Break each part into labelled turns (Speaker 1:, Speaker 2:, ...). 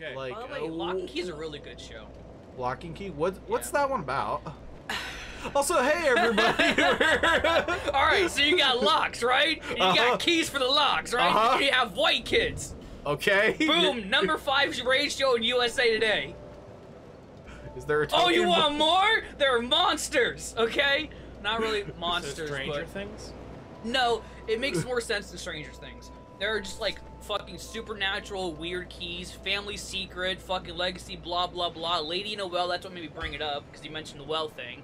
Speaker 1: Okay.
Speaker 2: Like
Speaker 3: By the way,
Speaker 2: uh,
Speaker 3: Locke and Key is a really good show.
Speaker 2: Locke and Key. What what's
Speaker 3: Yeah.
Speaker 2: that one about? Also, hey everybody.
Speaker 3: All right, so you got locks, right? You
Speaker 2: Uh-huh.
Speaker 3: got keys for the locks, right?
Speaker 2: Uh-huh.
Speaker 3: You have white kids.
Speaker 2: okay.
Speaker 3: Boom, number five rated show in USA Today.
Speaker 2: Is there a
Speaker 3: Oh, you want more? There are monsters, okay? Not really monsters,
Speaker 1: Stranger
Speaker 3: but
Speaker 1: Things.
Speaker 3: no, it makes more sense than Stranger Things. There are just like fucking supernatural weird keys, family secret, fucking legacy, blah blah blah. Lady in a well. That's what made me bring it up because you mentioned the well thing.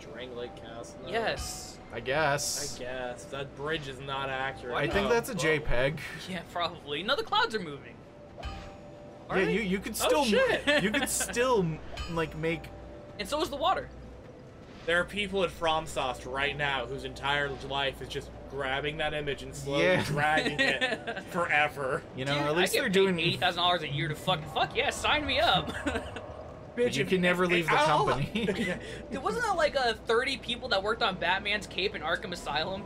Speaker 1: Drangleic Castle.
Speaker 3: Yes.
Speaker 2: I guess.
Speaker 1: I
Speaker 2: guess.
Speaker 1: guess that bridge is not accurate.
Speaker 2: I think
Speaker 1: Oh,
Speaker 2: that's a. JPEG.
Speaker 3: Yeah, probably. No, the clouds are moving. Are
Speaker 2: yeah,
Speaker 3: they?
Speaker 2: you you could
Speaker 1: Oh,
Speaker 2: still
Speaker 1: shit.
Speaker 2: you could still like make
Speaker 3: And so is the water.
Speaker 1: There are people at FromSoft right now whose entire life is just grabbing that image and slowly
Speaker 2: Yeah.
Speaker 1: dragging it forever.
Speaker 2: you know
Speaker 3: Dude,
Speaker 2: at least
Speaker 3: I
Speaker 2: they're doing.
Speaker 3: eight thousand dollars a year to fucking fuck yeah, sign me up.
Speaker 2: But you can never leave the
Speaker 1: I'll-
Speaker 2: company.
Speaker 3: Dude, wasn't that like uh, thirty people that worked on Batman's cape in Arkham Asylum?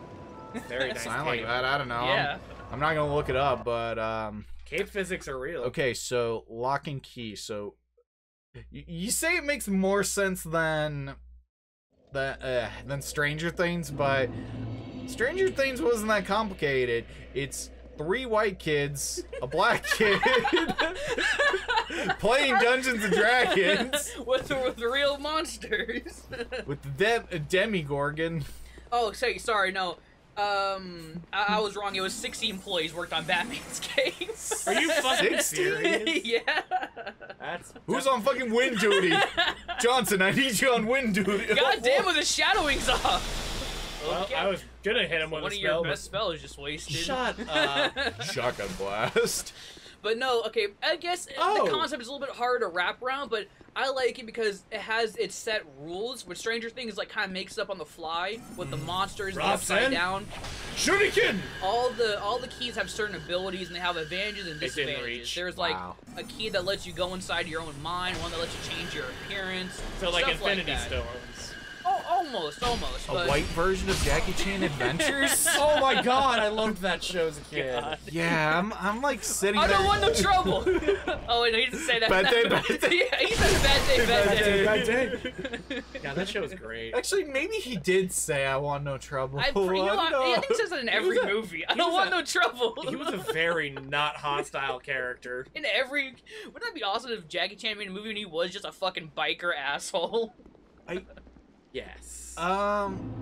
Speaker 1: Very nice.
Speaker 2: Sound like that? I don't know. I'm-
Speaker 3: Yeah.
Speaker 2: I'm not gonna look it up, but um.
Speaker 1: Cape physics are real.
Speaker 2: Okay, so Locke and Key. So you say it makes more sense than than uh, than Stranger Things, but Stranger Things wasn't that complicated. It's three white kids, a black kid, playing Dungeons and Dragons
Speaker 3: with with real monsters.
Speaker 2: with the de- Demogorgon.
Speaker 3: oh, say sorry, no. Um, I, I was wrong. It was sixty employees worked on Batman's case.
Speaker 1: Are you fucking
Speaker 2: 60?
Speaker 1: serious?
Speaker 3: yeah.
Speaker 1: That's
Speaker 2: Who's on fucking wind duty? Johnson, I need you on wind duty.
Speaker 3: God damn with the shadowing's off.
Speaker 1: Well,
Speaker 3: Okay.
Speaker 1: I was gonna hit him with
Speaker 3: One
Speaker 1: a
Speaker 3: of
Speaker 1: spell.
Speaker 3: your
Speaker 1: but-
Speaker 3: best spells just wasted.
Speaker 1: Shut up.
Speaker 2: Shotgun blast.
Speaker 3: But no, okay, I guess
Speaker 1: Oh.
Speaker 3: the concept is a little bit harder to wrap around, but I like it because it has its set rules. With Stranger Things, like kind of makes up on the fly with the monsters, the upside
Speaker 1: Robson?
Speaker 3: down.
Speaker 1: Shuriken!
Speaker 3: All the all the keys have certain abilities and they have advantages and disadvantages. There's like
Speaker 2: Wow.
Speaker 3: a key that lets you go inside your own mind, one that lets you change your appearance.
Speaker 1: So like
Speaker 3: stuff
Speaker 1: Infinity
Speaker 3: that.
Speaker 1: Stones.
Speaker 3: Oh, almost, almost.
Speaker 2: A
Speaker 3: but
Speaker 2: white version of Jackie Chan Adventures?
Speaker 1: oh my god, I loved that show as a kid.
Speaker 3: God.
Speaker 2: Yeah, I'm, I'm like sitting
Speaker 3: I
Speaker 2: there.
Speaker 3: don't want no trouble. oh wait, no, he didn't say that.
Speaker 2: Bad day, bad day.
Speaker 3: yeah, he said bad day, bad,
Speaker 2: Bad
Speaker 3: day.
Speaker 2: day,
Speaker 1: bad Yeah, that show was great.
Speaker 2: Actually, maybe he did say I want no trouble.
Speaker 3: I, pre- you know, I,
Speaker 2: don't
Speaker 3: I think he says it in every
Speaker 1: a-
Speaker 3: movie. I don't
Speaker 1: was
Speaker 3: want
Speaker 1: a-
Speaker 3: no trouble.
Speaker 1: He was a very not hostile character.
Speaker 3: in every. Wouldn't that be awesome if Jackie Chan made a movie and he was just a fucking biker asshole?
Speaker 1: Yes.
Speaker 2: Um,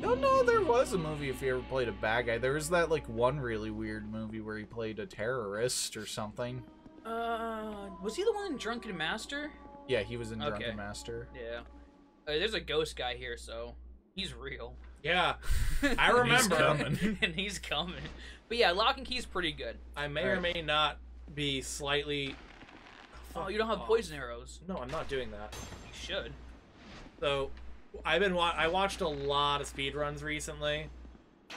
Speaker 2: no, no, there was a movie if he ever played a bad guy. There was that like one really weird movie where he played a terrorist or something.
Speaker 3: Uh, was he the one in Drunken Master?
Speaker 2: Yeah, he was in Drunken
Speaker 3: Okay.
Speaker 2: Master.
Speaker 3: Yeah. Uh, there's a ghost guy here, so he's real.
Speaker 1: yeah, I remember.
Speaker 2: He's
Speaker 1: remember.
Speaker 2: coming.
Speaker 3: and he's coming. But yeah, Locke and Key's pretty good.
Speaker 1: I may or may not be slightly.
Speaker 3: Oh, you don't have
Speaker 1: off.
Speaker 3: poison arrows.
Speaker 1: No, I'm not doing that.
Speaker 3: You should.
Speaker 1: So, I've been wa- I watched a lot of speedruns recently,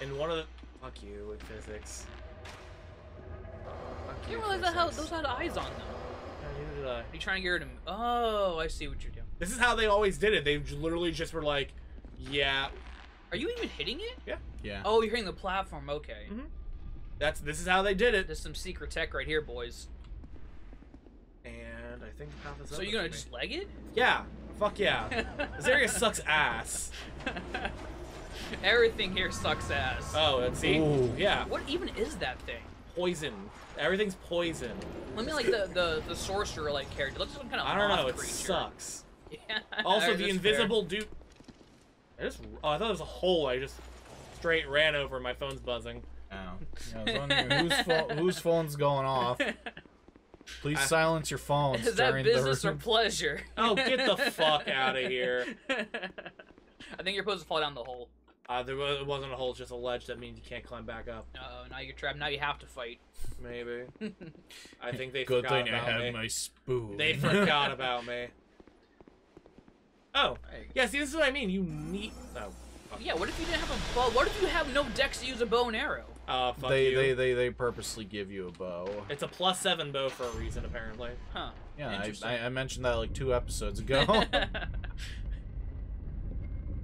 Speaker 1: and one of the fuck you with physics. Fuck
Speaker 3: You
Speaker 1: you,
Speaker 3: didn't realize that how
Speaker 1: physics.
Speaker 3: those had eyes on them.
Speaker 1: Yeah, neither did I.
Speaker 3: Are you trying to get rid of him? Oh, I see what you're doing.
Speaker 1: This is how they always did it. They literally just were like, "Yeah,
Speaker 3: Are you even hitting it?
Speaker 2: Yeah. Yeah.
Speaker 3: Oh, you're hitting the platform. Okay.
Speaker 1: Mhm. that's this is how they did it."
Speaker 3: There's some secret tech right here, boys.
Speaker 1: And I think the path is
Speaker 3: So
Speaker 1: open
Speaker 3: you're gonna
Speaker 1: for me.
Speaker 3: just leg it?
Speaker 1: Yeah, fuck yeah. this area sucks ass.
Speaker 3: Everything here sucks ass.
Speaker 1: Oh, let's see,
Speaker 2: Ooh.
Speaker 1: yeah,
Speaker 3: What even is that thing?
Speaker 1: poison. Everything's poison.
Speaker 3: Let me like the the the sorcerer like character. It looks like some kind of
Speaker 1: I don't
Speaker 3: moth
Speaker 1: know. It
Speaker 3: creature.
Speaker 1: sucks.
Speaker 3: Yeah.
Speaker 1: Also,
Speaker 3: Alright,
Speaker 1: the invisible dude. I just. Oh, I thought it was a hole. I just straight ran over. My phone's buzzing.
Speaker 2: Oh. Yeah, I was wondering whose, pho- whose phone's going off.
Speaker 3: Fair.
Speaker 2: Please
Speaker 1: I-
Speaker 2: silence your phones
Speaker 3: is that business
Speaker 2: the.
Speaker 3: or pleasure?
Speaker 1: Oh, get the fuck out of here.
Speaker 3: I think you're supposed to fall down the hole.
Speaker 1: Uh, there was, it wasn't a hole. It's just a ledge. That means you can't climb back up.
Speaker 3: Oh, now you're trapped. Now you have to fight.
Speaker 1: Maybe. I think they
Speaker 2: Good
Speaker 1: forgot
Speaker 2: thing I
Speaker 1: about
Speaker 2: have
Speaker 1: me.
Speaker 2: my spoon.
Speaker 1: They forgot about me. Oh,
Speaker 3: There
Speaker 1: yeah. See, this is what I mean. You need. Oh, fuck.
Speaker 3: Yeah, what if you didn't have a bow? What if you have no dex to use a bow and arrow?
Speaker 1: Uh, fuck
Speaker 2: They,
Speaker 1: you.
Speaker 2: they they they purposely give you a bow.
Speaker 1: It's a plus seven bow for a reason, apparently.
Speaker 3: Huh.
Speaker 2: Yeah, I, I, I mentioned that like two episodes ago.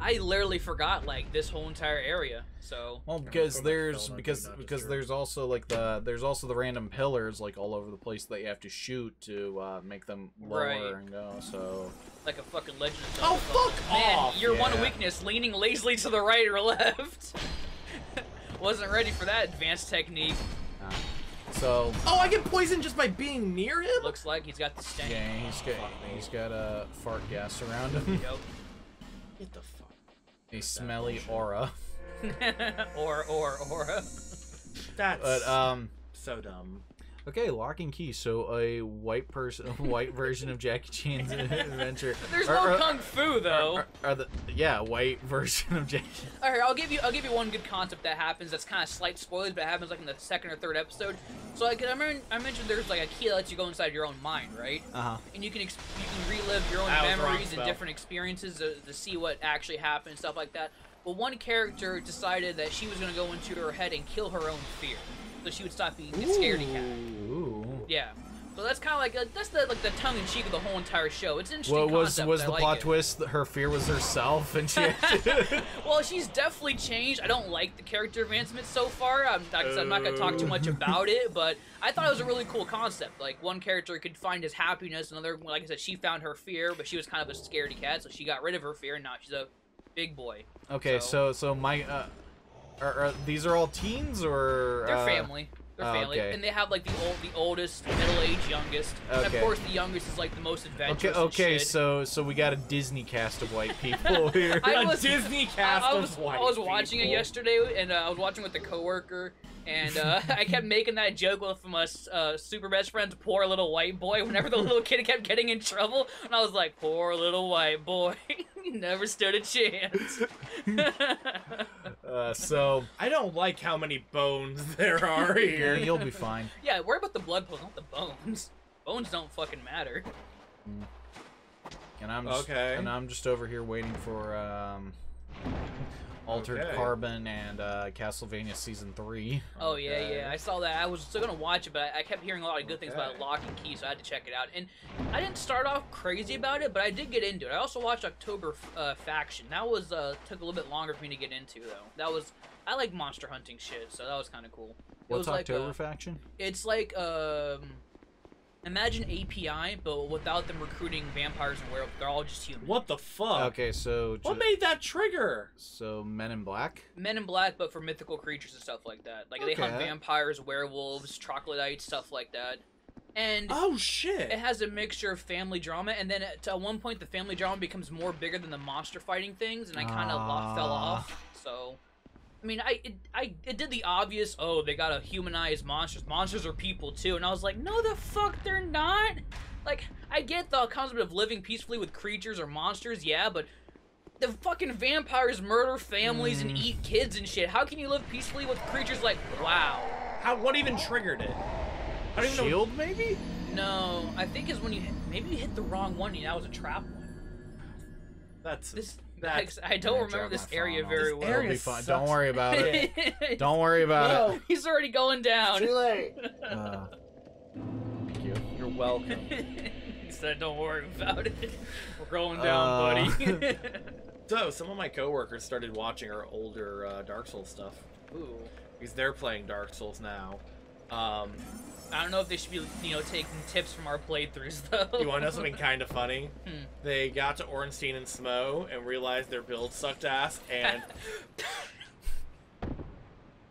Speaker 3: I literally forgot like this whole entire area. So
Speaker 2: Well, because there's because because there's also like the there's also the random pillars like all over the place that you have to shoot to uh, make them lower
Speaker 3: Right.
Speaker 2: and go. So
Speaker 3: like a fucking legend. Of
Speaker 1: Oh,
Speaker 3: Zelda.
Speaker 1: fuck
Speaker 3: Man,
Speaker 1: off!
Speaker 3: your one weakness, leaning lazily to the right or left. Wasn't ready for that advanced technique.
Speaker 2: uh, so
Speaker 1: Oh, I get poisoned just by being near him?
Speaker 3: Looks like he's got the stank.
Speaker 2: yeah, he's got
Speaker 1: Fuck me.
Speaker 2: he's got a fart gas around him,
Speaker 3: Yo.
Speaker 1: Get the fuck.
Speaker 2: a smelly
Speaker 1: bullshit.
Speaker 2: aura.
Speaker 3: or or or.
Speaker 1: That's
Speaker 2: But um,
Speaker 1: so dumb.
Speaker 2: Okay, Locke and Key. So a white person, white version of Jackie Chan's adventure.
Speaker 3: There's
Speaker 2: Are-
Speaker 3: no
Speaker 2: are-
Speaker 3: kung fu though.
Speaker 2: Are, are, are the yeah white version of Jackie?
Speaker 3: All right, I'll give you I'll give you one good concept that happens. That's kind of slight spoilers, but it happens like in the second or third episode. So like I, remember, I mentioned there's like a key that lets you go inside your own mind, right?
Speaker 2: Uh huh.
Speaker 3: And you can ex- you can relive your own
Speaker 1: That
Speaker 3: memories and different experiences to, to see what actually happened and stuff like that. But one character decided that she was gonna go into her head and kill her own fear, so she would stop being a scaredy cat.
Speaker 2: Ooh.
Speaker 3: Yeah. So that's kind of like a, that's the like the tongue in cheek of the whole entire show. It's interesting
Speaker 2: What was
Speaker 3: concept.
Speaker 2: was the
Speaker 3: like
Speaker 2: plot
Speaker 3: it.
Speaker 2: twist that her fear was herself and she
Speaker 3: Well, she's definitely changed. I don't like the character advancement so far. I'm not, I'm not gonna talk too much about it, but I thought it was a really cool concept. Like one character could find his happiness, another, like I said, she found her fear, but she was kind of a scaredy cat, so she got rid of her fear, and now she's a big boy.
Speaker 2: Okay, so so my uh, are, are these are all teens or
Speaker 3: They're
Speaker 2: uh,
Speaker 3: family. They're
Speaker 2: oh,
Speaker 3: family,
Speaker 2: okay.
Speaker 3: and they have like the old, the oldest, middle aged, youngest, and of course the youngest is like the most
Speaker 2: Okay,
Speaker 3: adventurous.
Speaker 2: okay,
Speaker 3: and shit.
Speaker 2: so so we got a Disney cast of white people here.
Speaker 3: I
Speaker 1: a
Speaker 3: was-
Speaker 1: Disney cast
Speaker 3: I, I
Speaker 1: of
Speaker 3: was,
Speaker 1: white
Speaker 3: I was watching it yesterday, and uh, I was watching with a coworker, and uh, I kept making that joke with my uh, super best friend's poor little white boy. Whenever the little kid kept getting in trouble, and I was like, "Poor little white boy, never stood a chance."
Speaker 2: Uh, so
Speaker 1: I don't like how many bones there are
Speaker 2: yeah,
Speaker 1: here.
Speaker 2: you'll be fine.
Speaker 3: yeah, worry about the blood pools, not the bones. Bones don't fucking matter.
Speaker 2: And I'm just,
Speaker 1: Okay.
Speaker 2: and I'm just over here waiting for um, Altered
Speaker 1: Okay.
Speaker 2: Carbon and uh, Castlevania season three.
Speaker 3: Oh yeah,
Speaker 1: Okay.
Speaker 3: yeah. I saw that. I was still gonna watch it, but I, I kept hearing a lot of good things about Locke and Key, so I had to check it out. And I didn't start off crazy about it, but I did get into it. I also watched October uh, Faction. That was uh, took a little bit longer for me to get into though. That was I like monster hunting shit, so that was kind of cool. It
Speaker 2: What's
Speaker 3: was like
Speaker 2: October
Speaker 3: a-
Speaker 2: Faction?
Speaker 3: It's like um, imagine API, but without them recruiting vampires and werewolves. They're all just human.
Speaker 1: What the fuck?
Speaker 2: Okay, so
Speaker 1: What made that trigger?
Speaker 2: so Men in Black.
Speaker 3: Men in Black, but for mythical creatures and stuff like that. Like they hunt vampires, werewolves, troglodytes, stuff like that. And
Speaker 1: Oh shit!
Speaker 3: it has a mixture of family drama, and then at, at one point the family drama becomes more bigger than the monster fighting things, and I kind of fell
Speaker 2: Ah.
Speaker 3: off. So, I mean, I it, I it did the obvious. Oh, they gotta humanize monsters. Monsters are people too, and I was like, no, the fuck, they're not. Like, I get the concept of living peacefully with creatures or monsters, yeah, but the fucking vampires murder families and
Speaker 2: Mm.
Speaker 3: eat kids and shit. How can you live peacefully with creatures like wow?
Speaker 1: How? What even triggered it? I don't even know.
Speaker 2: Shield, maybe?
Speaker 3: No, I think is when you hit, maybe you hit the wrong one and that was a trap one.
Speaker 1: That's
Speaker 3: This
Speaker 1: That's-
Speaker 3: I don't remember this area very well.
Speaker 1: area
Speaker 2: be fine. Don't worry about it. Don't worry about it.
Speaker 3: He's already going down.
Speaker 1: too late.
Speaker 2: Uh, thank you.
Speaker 1: You're welcome.
Speaker 3: he said, "Don't worry about it. We're going
Speaker 2: Uh,
Speaker 3: down, buddy."
Speaker 1: so some of my coworkers started watching our older uh, Dark Souls stuff
Speaker 3: Ooh.
Speaker 1: because they're playing Dark Souls now. Um,
Speaker 3: I don't know if they should be, you know, taking tips from our playthroughs though.
Speaker 1: you want to know something kind of funny?
Speaker 3: Hmm.
Speaker 1: They got to Ornstein and Smough and realized their build sucked ass, and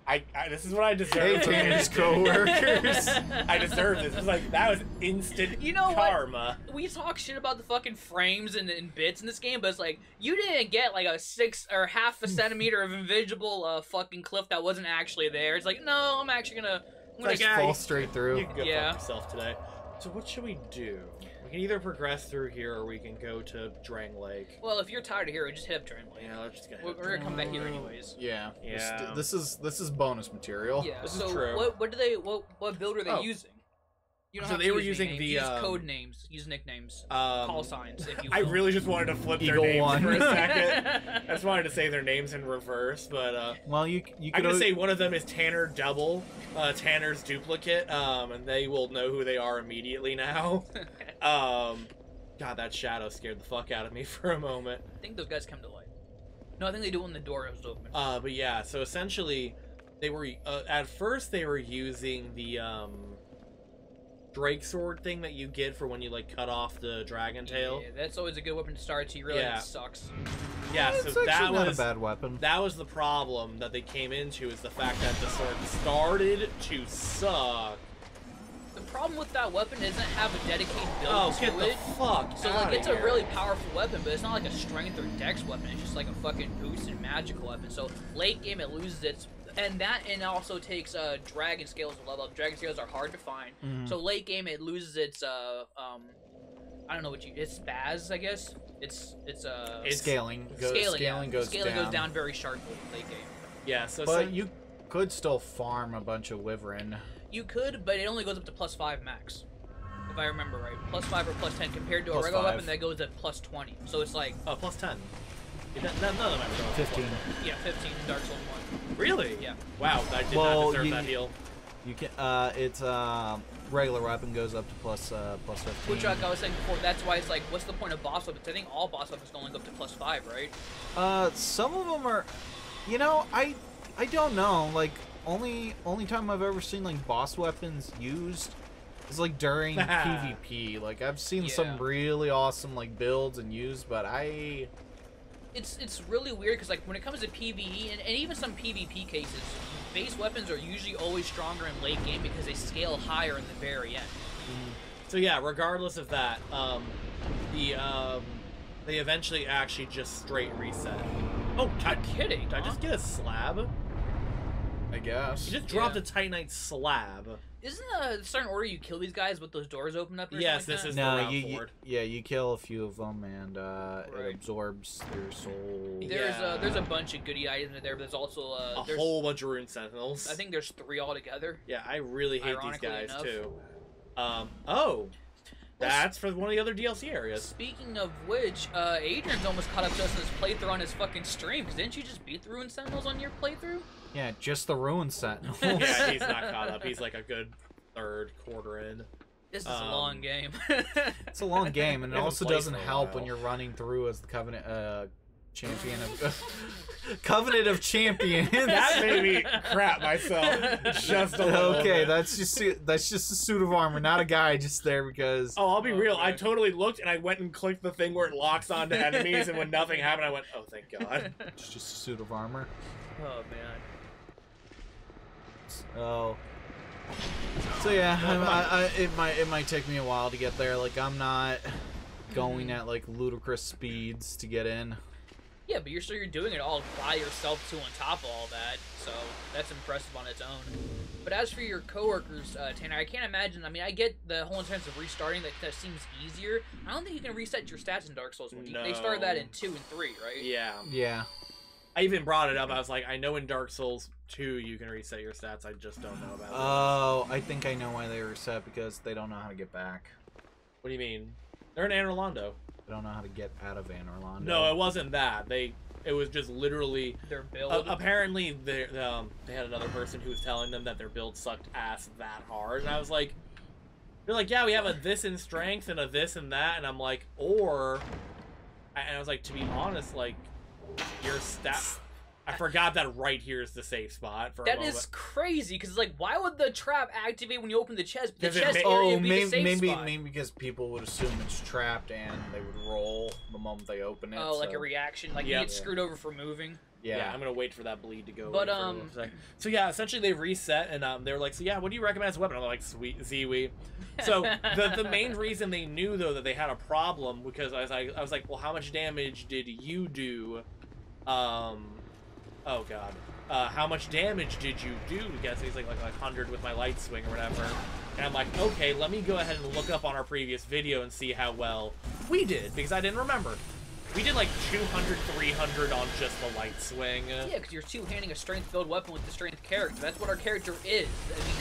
Speaker 1: I, I this is what I deserve.
Speaker 2: Hey,
Speaker 1: from
Speaker 2: Tanner's
Speaker 1: this.
Speaker 2: coworkers.
Speaker 1: I deserve this. It's like that was instant
Speaker 3: You know what?
Speaker 1: karma.
Speaker 3: we talk shit about the fucking frames and, and bits in this game, but it's like you didn't get like a six or half a centimeter of invisible uh, fucking cliff that wasn't actually there. It's like, no, I'm actually gonna. I'm gonna
Speaker 1: Like,
Speaker 2: Just
Speaker 1: ah,
Speaker 2: fall straight through.
Speaker 1: You can go
Speaker 3: Yeah.
Speaker 1: fuck yourself today. So what should we do? We can either progress through here or we can go to Drangleic.
Speaker 3: well, if you're tired of here, we just hit up Drain Lake.
Speaker 1: Yeah, let's just get.
Speaker 3: We're, we're gonna come back here anyways.
Speaker 2: Yeah. This-
Speaker 1: Yeah.
Speaker 2: This, is this is bonus material.
Speaker 3: Yeah.
Speaker 1: This is
Speaker 3: so
Speaker 1: true.
Speaker 3: what what do they what what build are they
Speaker 1: Oh.
Speaker 3: using? You
Speaker 1: So
Speaker 3: have
Speaker 1: they
Speaker 3: to
Speaker 1: were
Speaker 3: use
Speaker 1: using
Speaker 3: names.
Speaker 1: the,
Speaker 3: use
Speaker 1: um,
Speaker 3: code names, use nicknames,
Speaker 1: Um,
Speaker 3: call signs. If you
Speaker 1: I really just wanted to flip
Speaker 2: Eagle
Speaker 1: their names
Speaker 2: one.
Speaker 1: for a second. I just wanted to say their names in reverse, but uh,
Speaker 2: Well, you you
Speaker 1: I'm gonna
Speaker 2: al-
Speaker 1: say one of them is Tanner Double, uh, Tanner's duplicate, um, and they will know who they are immediately now. um, God, that shadow scared the fuck out of me for a moment.
Speaker 3: I think those guys come to life. No, I think they do when the door is open.
Speaker 1: Uh, but yeah, so essentially, they were uh, at first they were using the um, Drake sword thing that you get for when you like cut off the dragon tail.
Speaker 3: Yeah, that's always a good weapon to start. So you realize
Speaker 1: Yeah.
Speaker 3: it sucks.
Speaker 1: Yeah,
Speaker 2: It's
Speaker 1: so
Speaker 2: actually
Speaker 1: that
Speaker 2: not
Speaker 1: was
Speaker 2: a bad weapon.
Speaker 1: that was the problem that they came into is the fact that the sword started to suck.
Speaker 3: The problem with that weapon isn't have a dedicated build
Speaker 1: Oh,
Speaker 3: to
Speaker 1: get the
Speaker 3: it.
Speaker 1: fuck
Speaker 3: So like it's a really powerful weapon, but it's not like a strength or dex weapon. It's just like a fucking boosted magical weapon. So late game it loses its and that and also takes uh dragon scales to level up. Dragon scales are hard to find.
Speaker 2: Mhm.
Speaker 3: So late game it loses its uh um I don't know what you it's spaz, I guess. It's it's uh
Speaker 1: It's-
Speaker 2: scaling goes,
Speaker 3: scaling,
Speaker 2: scaling,
Speaker 3: yeah.
Speaker 2: goes
Speaker 3: scaling
Speaker 2: down.
Speaker 3: goes down very sharply late game.
Speaker 1: Yeah, so
Speaker 2: But
Speaker 1: some-
Speaker 2: you could still farm a bunch of wyvern.
Speaker 3: You could, but it only goes up to plus five max. If I remember right. Plus five or plus ten compared to a regular
Speaker 2: five.
Speaker 3: weapon that goes at plus twenty. So it's like
Speaker 1: oh plus ten. Yeah, none, none of them have going.
Speaker 2: 15.
Speaker 3: yeah, fifteen in Dark Souls one.
Speaker 1: Really?
Speaker 3: Yeah.
Speaker 1: Wow, I did
Speaker 2: Well,
Speaker 1: not deserve
Speaker 2: you-
Speaker 1: that heal.
Speaker 2: You can. Uh, it's um regular weapon goes up to plus uh plus fifteen.
Speaker 3: Which like I was saying before, that's why it's like, what's the point of boss weapons? I think all boss weapons can only go up to plus five, right?
Speaker 2: Uh, some of them are, you know, I I don't know. Like only only time I've ever seen like boss weapons used is like during PvP. Like I've seen
Speaker 3: Yeah.
Speaker 2: some really awesome like builds and used, but I
Speaker 3: It's it's really weird because like when it comes to PVE and, and even some PvP cases, base weapons are usually always stronger in late game because they scale higher in the very end.
Speaker 1: So yeah, regardless of that, um, the um, they eventually actually just straight reset. Oh, I,
Speaker 3: You're kidding?
Speaker 1: did I just get a slab?
Speaker 2: I guess.
Speaker 1: You just dropped
Speaker 3: Yeah.
Speaker 1: a Titanite slab.
Speaker 3: Isn't a certain order you kill these guys with those doors open up? Or
Speaker 1: Yes,
Speaker 3: something like
Speaker 1: this
Speaker 3: that?
Speaker 1: is-
Speaker 2: no,
Speaker 1: the route
Speaker 2: you, you yeah you kill a few of them and uh,
Speaker 3: Right.
Speaker 2: it absorbs their soul.
Speaker 3: There's
Speaker 1: Yeah.
Speaker 3: a there's a bunch of goody items in there, but there's also uh,
Speaker 1: A
Speaker 3: there's
Speaker 1: whole bunch of ruin sentinels.
Speaker 3: I think there's three altogether.
Speaker 1: Yeah, I really hate these guys
Speaker 3: enough.
Speaker 1: too. Um. Oh, that's for one of the other DLC areas.
Speaker 3: Speaking of which, uh, Adrian's almost caught up to us in his playthrough on his fucking stream. Cause didn't you just beat the Ruin Sentinels on your playthrough?
Speaker 2: Yeah, just the ruin sentinel.
Speaker 1: yeah, he's not caught up. He's like a good third quarter in.
Speaker 3: This is a
Speaker 1: Um,
Speaker 3: long game.
Speaker 2: It's a long game, and it
Speaker 1: Haven't
Speaker 2: also doesn't help when you're running through as the Covenant uh, champion of Covenant of Champions.
Speaker 1: That made me crap myself just a little
Speaker 2: okay,
Speaker 1: bit.
Speaker 2: that's just that's just a suit of armor, not a guy just there because.
Speaker 1: Oh, I'll be real. I totally looked and I went and clicked the thing where it locks onto enemies, and when nothing happened, I went, "Oh, thank God."
Speaker 2: It's just a suit of armor.
Speaker 3: oh man.
Speaker 2: Oh. So yeah, I. I, I, it might it might take me a while to get there. Like I'm not going at like ludicrous speeds to get in.
Speaker 3: Yeah, but you're sure you're doing it all by yourself too on top of all that, so that's impressive on its own. But as for your coworkers, uh, Tanner, I can't imagine. I mean, I get the whole intense of restarting. That that seems easier. I don't think you can reset your stats in Dark Souls. One. They started that in two and three, right?
Speaker 1: Yeah.
Speaker 2: Yeah.
Speaker 1: I even brought it up. I was like, I know in Dark Souls 2 you can reset your stats. I just don't know about it.
Speaker 2: Oh, I think I know why they were set because they don't know how to get back.
Speaker 1: What do you mean? They're in Anor Londo.
Speaker 2: They don't know how to get out of Anor Londo.
Speaker 1: No, it wasn't that. They. It was just literally.
Speaker 3: Their build.
Speaker 1: Uh, apparently, they um, they had another person who was telling them that their build sucked ass that hard, and I was like, they're like, yeah, we have a this in strength and a this and that, and I'm like, or, and I was like, to be honest, like, your stat. I forgot that right here is the safe spot for a
Speaker 3: That
Speaker 1: moment.
Speaker 3: is crazy because like, why would the trap activate when you open the chest? The chest
Speaker 1: ma-
Speaker 3: area
Speaker 2: Oh,
Speaker 3: be
Speaker 2: maybe
Speaker 3: the safe
Speaker 2: maybe
Speaker 3: spot.
Speaker 2: maybe because people would assume it's trapped and they would roll the moment they open it.
Speaker 3: Oh, like a reaction, like
Speaker 1: Yeah.
Speaker 3: you get screwed over for moving.
Speaker 1: Yeah.
Speaker 2: Yeah.
Speaker 1: I'm gonna wait for that bleed to go.
Speaker 3: But,
Speaker 1: away for a
Speaker 3: um,
Speaker 1: so yeah, essentially they reset and um, they were like, so yeah, what do you recommend as a weapon? I'm like, sweet Zwei. So the the main reason they knew though that they had a problem because I was like, I was like, well, how much damage did you do? Um, oh god, uh, how much damage did you do? Guess he's like like like hundred with my light swing or whatever. And I'm like, okay, let me go ahead and look up on our previous video and see how well we did because I didn't remember. We did like 200, 300 on just the light swing.
Speaker 3: Yeah, because you're two-handing a strength-build weapon with the strength character. That's what our character is. I mean,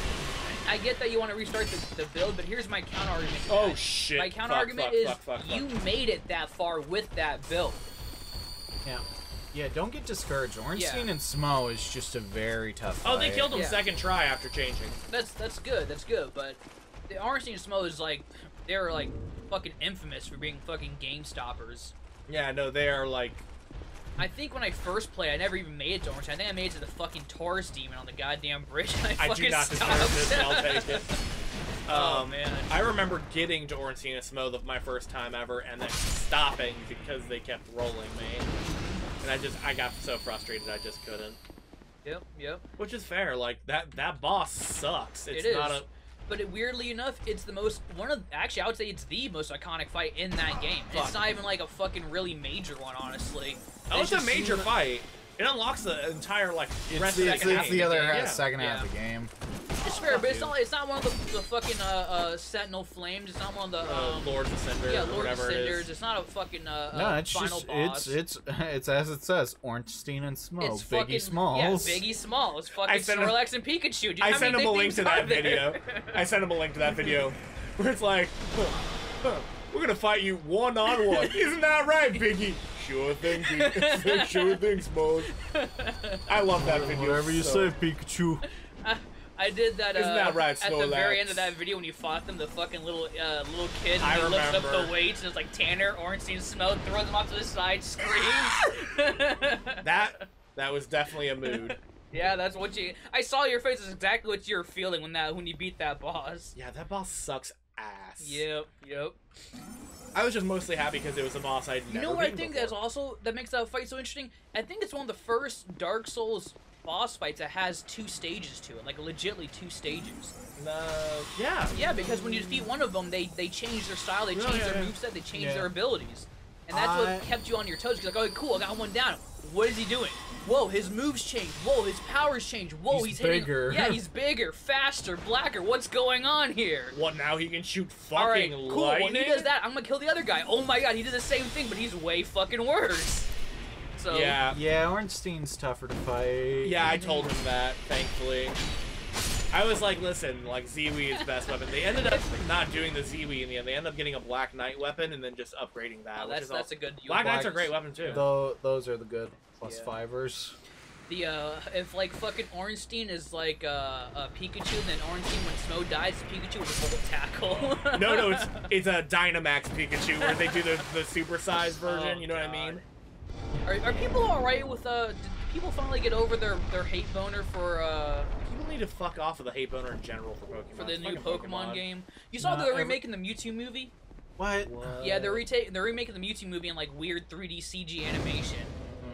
Speaker 3: I get that you want to restart the, the build, but here's my counter argument.
Speaker 1: Oh shit!
Speaker 3: My counter
Speaker 1: Fuck,
Speaker 3: argument
Speaker 1: fuck,
Speaker 3: is
Speaker 1: fuck, fuck, fuck.
Speaker 3: you made it that far with that build.
Speaker 2: Yeah. Yeah, don't get discouraged. Ornstein
Speaker 3: Yeah.
Speaker 2: and Smough is just a very tough
Speaker 1: Oh, they killed him
Speaker 3: Yeah.
Speaker 1: second try after changing.
Speaker 3: That's that's good. That's good. But the Ornstein and Smough is like they're like fucking infamous for being fucking game stoppers.
Speaker 1: Yeah, no, they are like
Speaker 3: I think when I first played, I never even made it to Orange. I think I made it to the fucking Taurus demon on the goddamn bridge. And I,
Speaker 1: I
Speaker 3: fucking
Speaker 1: do not
Speaker 3: stopped.
Speaker 1: deserve this, but I'll take it.
Speaker 3: oh
Speaker 1: Um,
Speaker 3: man.
Speaker 1: I remember getting to Ornstein and Smough the, my first time ever, and then stopping because they kept rolling me, and I just I got so frustrated I just couldn't.
Speaker 3: Yep, yep.
Speaker 1: Which is fair. Like that that boss sucks. It's
Speaker 3: It
Speaker 1: not a
Speaker 3: But it, weirdly enough, it's the most one of actually I would say it's the most iconic fight in that game. And it's not even like a fucking really major one, honestly.
Speaker 1: that was
Speaker 3: It's
Speaker 1: a major fight. It unlocks the entire like
Speaker 2: It's,
Speaker 1: rest
Speaker 2: the,
Speaker 1: of
Speaker 2: it's,
Speaker 1: the
Speaker 2: it's
Speaker 1: second
Speaker 2: the
Speaker 1: half
Speaker 2: other
Speaker 1: of the game.
Speaker 2: half,
Speaker 1: Yeah.
Speaker 2: second half
Speaker 3: Yeah.
Speaker 2: of the game.
Speaker 3: It's fair, but it's not it's not one of the, the fucking uh, uh, Sentinel Flames. It's not one of the
Speaker 1: Uh,
Speaker 3: um,
Speaker 1: Lords of Cinder,
Speaker 3: yeah
Speaker 1: or
Speaker 3: Lord of
Speaker 1: whatever it
Speaker 3: Cinders.
Speaker 1: is.
Speaker 3: It's not a fucking uh,
Speaker 2: No,
Speaker 3: uh,
Speaker 2: it's
Speaker 3: final
Speaker 2: just
Speaker 3: boss.
Speaker 2: it's it's it's as it says, Ornstein and Smough,
Speaker 3: It's
Speaker 2: Biggie
Speaker 3: fucking,
Speaker 2: Smalls.
Speaker 3: Yeah, Biggie Smalls. Fucking
Speaker 1: sent him-
Speaker 3: Snorlax and Pikachu. Dude,
Speaker 1: I sent him a link to
Speaker 3: things are
Speaker 1: that video. I sent him a link to that video where it's like, huh, huh, we're gonna fight you one on one. Isn't that right, Biggie? Sure thing, Biggie. sure thing, Smoke. I love that video.
Speaker 2: Whatever you
Speaker 1: so-
Speaker 2: say, Pikachu.
Speaker 3: I did that. Uh,
Speaker 1: Isn't that right,
Speaker 3: At the very end of that video, when you fought them, the fucking little uh, little kid,
Speaker 1: I
Speaker 3: lifts up the weights, and it's like Tanner, Ornstein, Smoke, throws them off to the side, screams.
Speaker 1: That that was definitely a mood.
Speaker 3: yeah, that's what you. I saw your face. Is exactly what you were feeling when that when you beat that boss.
Speaker 1: Yeah, that boss sucks ass.
Speaker 3: Yep, yep.
Speaker 1: I was just mostly happy because it was a boss I'd
Speaker 3: You know what I think
Speaker 1: before.
Speaker 3: that's also that makes that fight so interesting? I think it's one of the first Dark Souls boss fights that has two stages to it, like legitly two stages.
Speaker 1: No, yeah.
Speaker 3: Yeah, because when you defeat one of them, they they change their style, they change
Speaker 1: yeah,
Speaker 3: their
Speaker 1: yeah.
Speaker 3: moveset, they change
Speaker 2: Yeah.
Speaker 3: their abilities, and that's
Speaker 2: I-
Speaker 3: what kept you on your toes. You're like, oh, cool, I got one down. What is he doing? Whoa, his moves change. Whoa, his powers change. Whoa,
Speaker 2: He's
Speaker 3: he's, hitting.
Speaker 2: bigger.
Speaker 3: Yeah, he's bigger, faster, blacker. What's going on here?
Speaker 1: What now? He can shoot fucking
Speaker 3: All right, cool.
Speaker 1: lightning.
Speaker 3: When he does that, I'm gonna kill the other guy. Oh my god, he did the same thing, but he's way fucking worse. So
Speaker 1: Yeah,
Speaker 2: Yeah, Ornstein's tougher to fight.
Speaker 1: yeah. I told him that. Thankfully, I was like, listen, like Zwei is best weapon. They ended up not doing the Zwei in the end. They ended up getting a Black Knight weapon and then just upgrading that.
Speaker 3: Oh,
Speaker 1: which
Speaker 3: that's
Speaker 1: is
Speaker 3: that's
Speaker 1: also-
Speaker 3: a good deal.
Speaker 1: Black Knight's a great weapon too.
Speaker 2: Though those are the good plus
Speaker 3: Yeah.
Speaker 2: fivers.
Speaker 3: The uh, if like fucking Ornstein is like uh, uh Pikachu, then Ornstein when Smough dies, Pikachu with a Volt Tackle.
Speaker 1: no, no, it's it's a Dynamax Pikachu where they do the the supersized version.
Speaker 3: Oh,
Speaker 1: you know what I mean?
Speaker 3: Are, are people all right with uh? Did people finally get over their their hate boner for uh
Speaker 1: People need to fuck off of the hate boner in general for Pokemon.
Speaker 3: for the
Speaker 1: It's
Speaker 3: new
Speaker 1: fucking
Speaker 3: Pokemon, game? You saw
Speaker 2: Not
Speaker 3: that they're
Speaker 2: every-
Speaker 3: remaking the Mewtwo movie.
Speaker 2: What?
Speaker 1: What?
Speaker 3: Yeah, they're reta- they're remaking the Mewtwo movie in like weird 3D CG animation.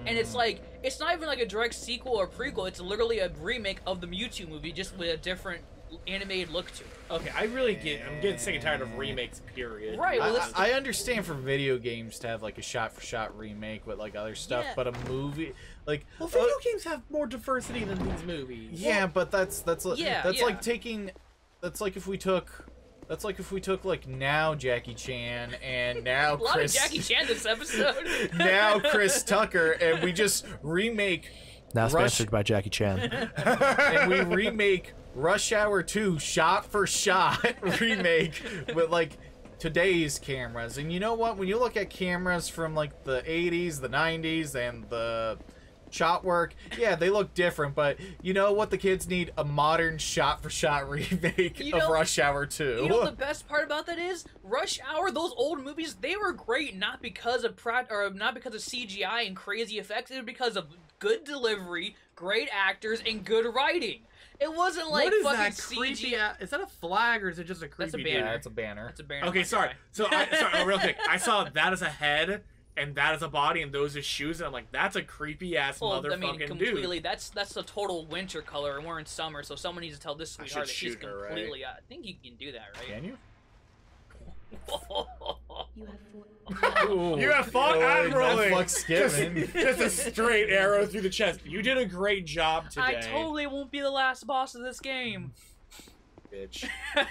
Speaker 3: And it's like it's not even like a direct sequel or prequel. It's literally a remake of the Mewtwo movie, just with a different animated look to it.
Speaker 1: Okay, I really get. I'm getting sick and tired of remakes. Period.
Speaker 3: Right. Well,
Speaker 2: I,
Speaker 3: this,
Speaker 2: I I understand for video games to have like a shot-for-shot remake with like other stuff,
Speaker 3: Yeah.
Speaker 2: but a movie like
Speaker 1: Well,
Speaker 2: uh,
Speaker 1: video games have more diversity than these movies.
Speaker 2: yeah, but that's that's like
Speaker 3: Yeah,
Speaker 2: that's
Speaker 3: yeah.
Speaker 2: like taking that's like if we took that's like if we took like now Jackie Chan and now
Speaker 3: a lot
Speaker 2: Chris
Speaker 3: of Jackie Chan this episode.
Speaker 2: now Chris Tucker and we just remake
Speaker 4: Now
Speaker 2: Rush-
Speaker 4: sponsored by Jackie Chan.
Speaker 2: and we remake Rush Hour 2 shot for shot remake with like today's cameras. And you know what? When you look at cameras from like the 80s, the 90s, and the shot work, yeah, they look different. But you know what? The kids need a modern shot for shot remake
Speaker 3: You
Speaker 2: of
Speaker 3: know-
Speaker 2: Rush Hour 2.
Speaker 3: You know the best part about that is Rush Hour. Those old movies, they were great not because of pra- or not because of CGI and crazy effects. It was because of good delivery, great actors, and good writing. It wasn't like
Speaker 1: what is
Speaker 3: fucking
Speaker 1: that
Speaker 3: CGI.
Speaker 1: creepy? a- Is that a flag or is it just a creepy?
Speaker 3: That's a banner.
Speaker 2: yeah, it's a banner.
Speaker 3: That's a banner.
Speaker 1: Okay, sorry.
Speaker 3: guy.
Speaker 1: So, I, sorry, oh, real quick. I saw that as a head and that as a body and those as shoes, and I'm like, that's a creepy ass
Speaker 3: Well,
Speaker 1: motherfucking
Speaker 3: I mean,
Speaker 1: dude.
Speaker 3: completely. That's that's the total winter color, and we're in summer, so someone needs to tell this sweetheart that she's
Speaker 1: shoot her, right?
Speaker 3: completely. Uh, I think you can do that, right?
Speaker 2: Can you?
Speaker 5: You have four.
Speaker 2: Ooh,
Speaker 1: You have fought
Speaker 2: boy,
Speaker 1: admirably.
Speaker 2: that fuck skipping.
Speaker 1: Just a straight arrow through the chest. You did a great job today,
Speaker 3: I totally won't be the last boss of this game.
Speaker 1: bitch.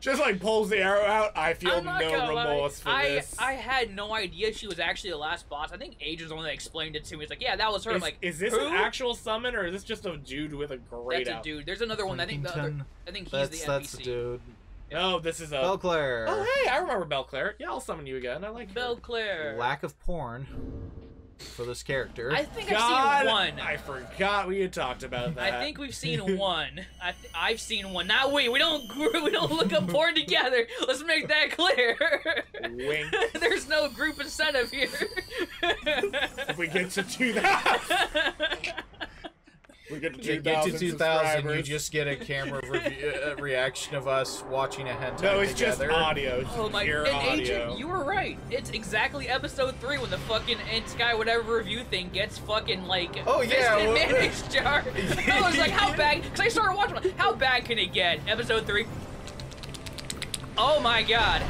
Speaker 1: Just like pulls the arrow out. I feel
Speaker 3: I'm not
Speaker 1: no
Speaker 3: gonna lie,
Speaker 1: remorse for
Speaker 3: I,
Speaker 1: this.
Speaker 3: I had no idea she was actually the last boss. I think Age was the one that explained it to me. He's like, yeah, that was her. I'm like,
Speaker 1: is this
Speaker 3: who?
Speaker 1: an actual summon or is this just a dude with a great
Speaker 3: That's a dude. There's another one. I think the other. I think he's
Speaker 2: That's
Speaker 3: the
Speaker 2: that's the dude.
Speaker 1: No, this is a.
Speaker 2: Belclair.
Speaker 1: Oh hey, I remember Belclair. Yeah, I'll summon you again. I like her.
Speaker 3: Belclair.
Speaker 2: Lack of porn. for this character.
Speaker 3: I think
Speaker 1: God,
Speaker 3: I've seen one.
Speaker 1: I forgot we had talked about that.
Speaker 3: I think we've seen one. I th- I've seen one. Now wait, we don't gr- we don't look up porn together. Let's make that clear.
Speaker 1: Wink.
Speaker 3: There's no group incentive here.
Speaker 1: if we get to two thousand, we get to
Speaker 2: You get to 2000, you just get a camera review, uh, reaction of us watching a hentai
Speaker 1: no, it's just audio. It's
Speaker 3: oh my!
Speaker 1: pure
Speaker 3: And. Agent, you were right. It's exactly episode three when the fucking End Sky whatever review thing gets fucking like
Speaker 2: Oh, yeah,
Speaker 3: fisted
Speaker 2: well-
Speaker 3: mayonnaise jar. I was like, how bad? Because I started watching. like, How bad can it get? Episode three. Oh my god.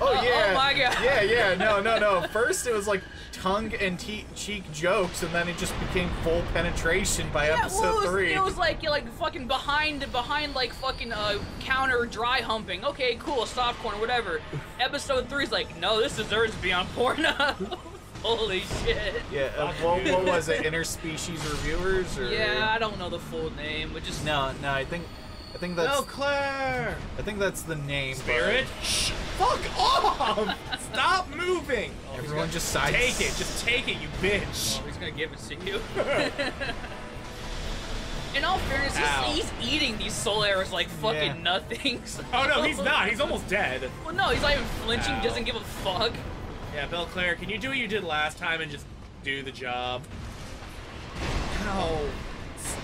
Speaker 2: Oh
Speaker 3: Oh,
Speaker 2: yeah.
Speaker 3: oh my God.
Speaker 2: Yeah, yeah. No, no, no. First it was like tongue and te- cheek jokes, and then it just became full penetration by
Speaker 3: Yeah,
Speaker 2: episode
Speaker 3: well, it was,
Speaker 2: three.
Speaker 3: It was like you're like fucking behind behind like fucking uh counter dry humping. Okay, cool, soft corner, whatever. Episode three's like, no, this deserves to be on Pornhub. Holy shit.
Speaker 2: yeah. Uh, what, what was it? Interspecies reviewers or?
Speaker 3: Yeah, I don't know the full name, but just
Speaker 2: No, no. I think, I think that's,
Speaker 1: No, Claire.
Speaker 2: I think that's the name. but
Speaker 1: Spirit. Shh. Fuck off! Stop moving.
Speaker 2: Oh, Everyone just sides.
Speaker 1: Take it. Just take it, you bitch.
Speaker 3: Oh, he's gonna give it to you. In all fairness, he's, he's eating these soul arrows like fucking
Speaker 2: Yeah.
Speaker 3: nothing. so-
Speaker 1: Oh no, he's not. He's almost dead.
Speaker 3: Well, no, he's not even flinching.
Speaker 1: Ow.
Speaker 3: Doesn't give a fuck.
Speaker 1: Yeah, Belle Claire, can you do what you did last time and just do the job?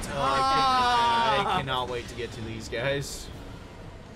Speaker 1: No.
Speaker 2: Oh, I, can, I cannot wait to get to these guys.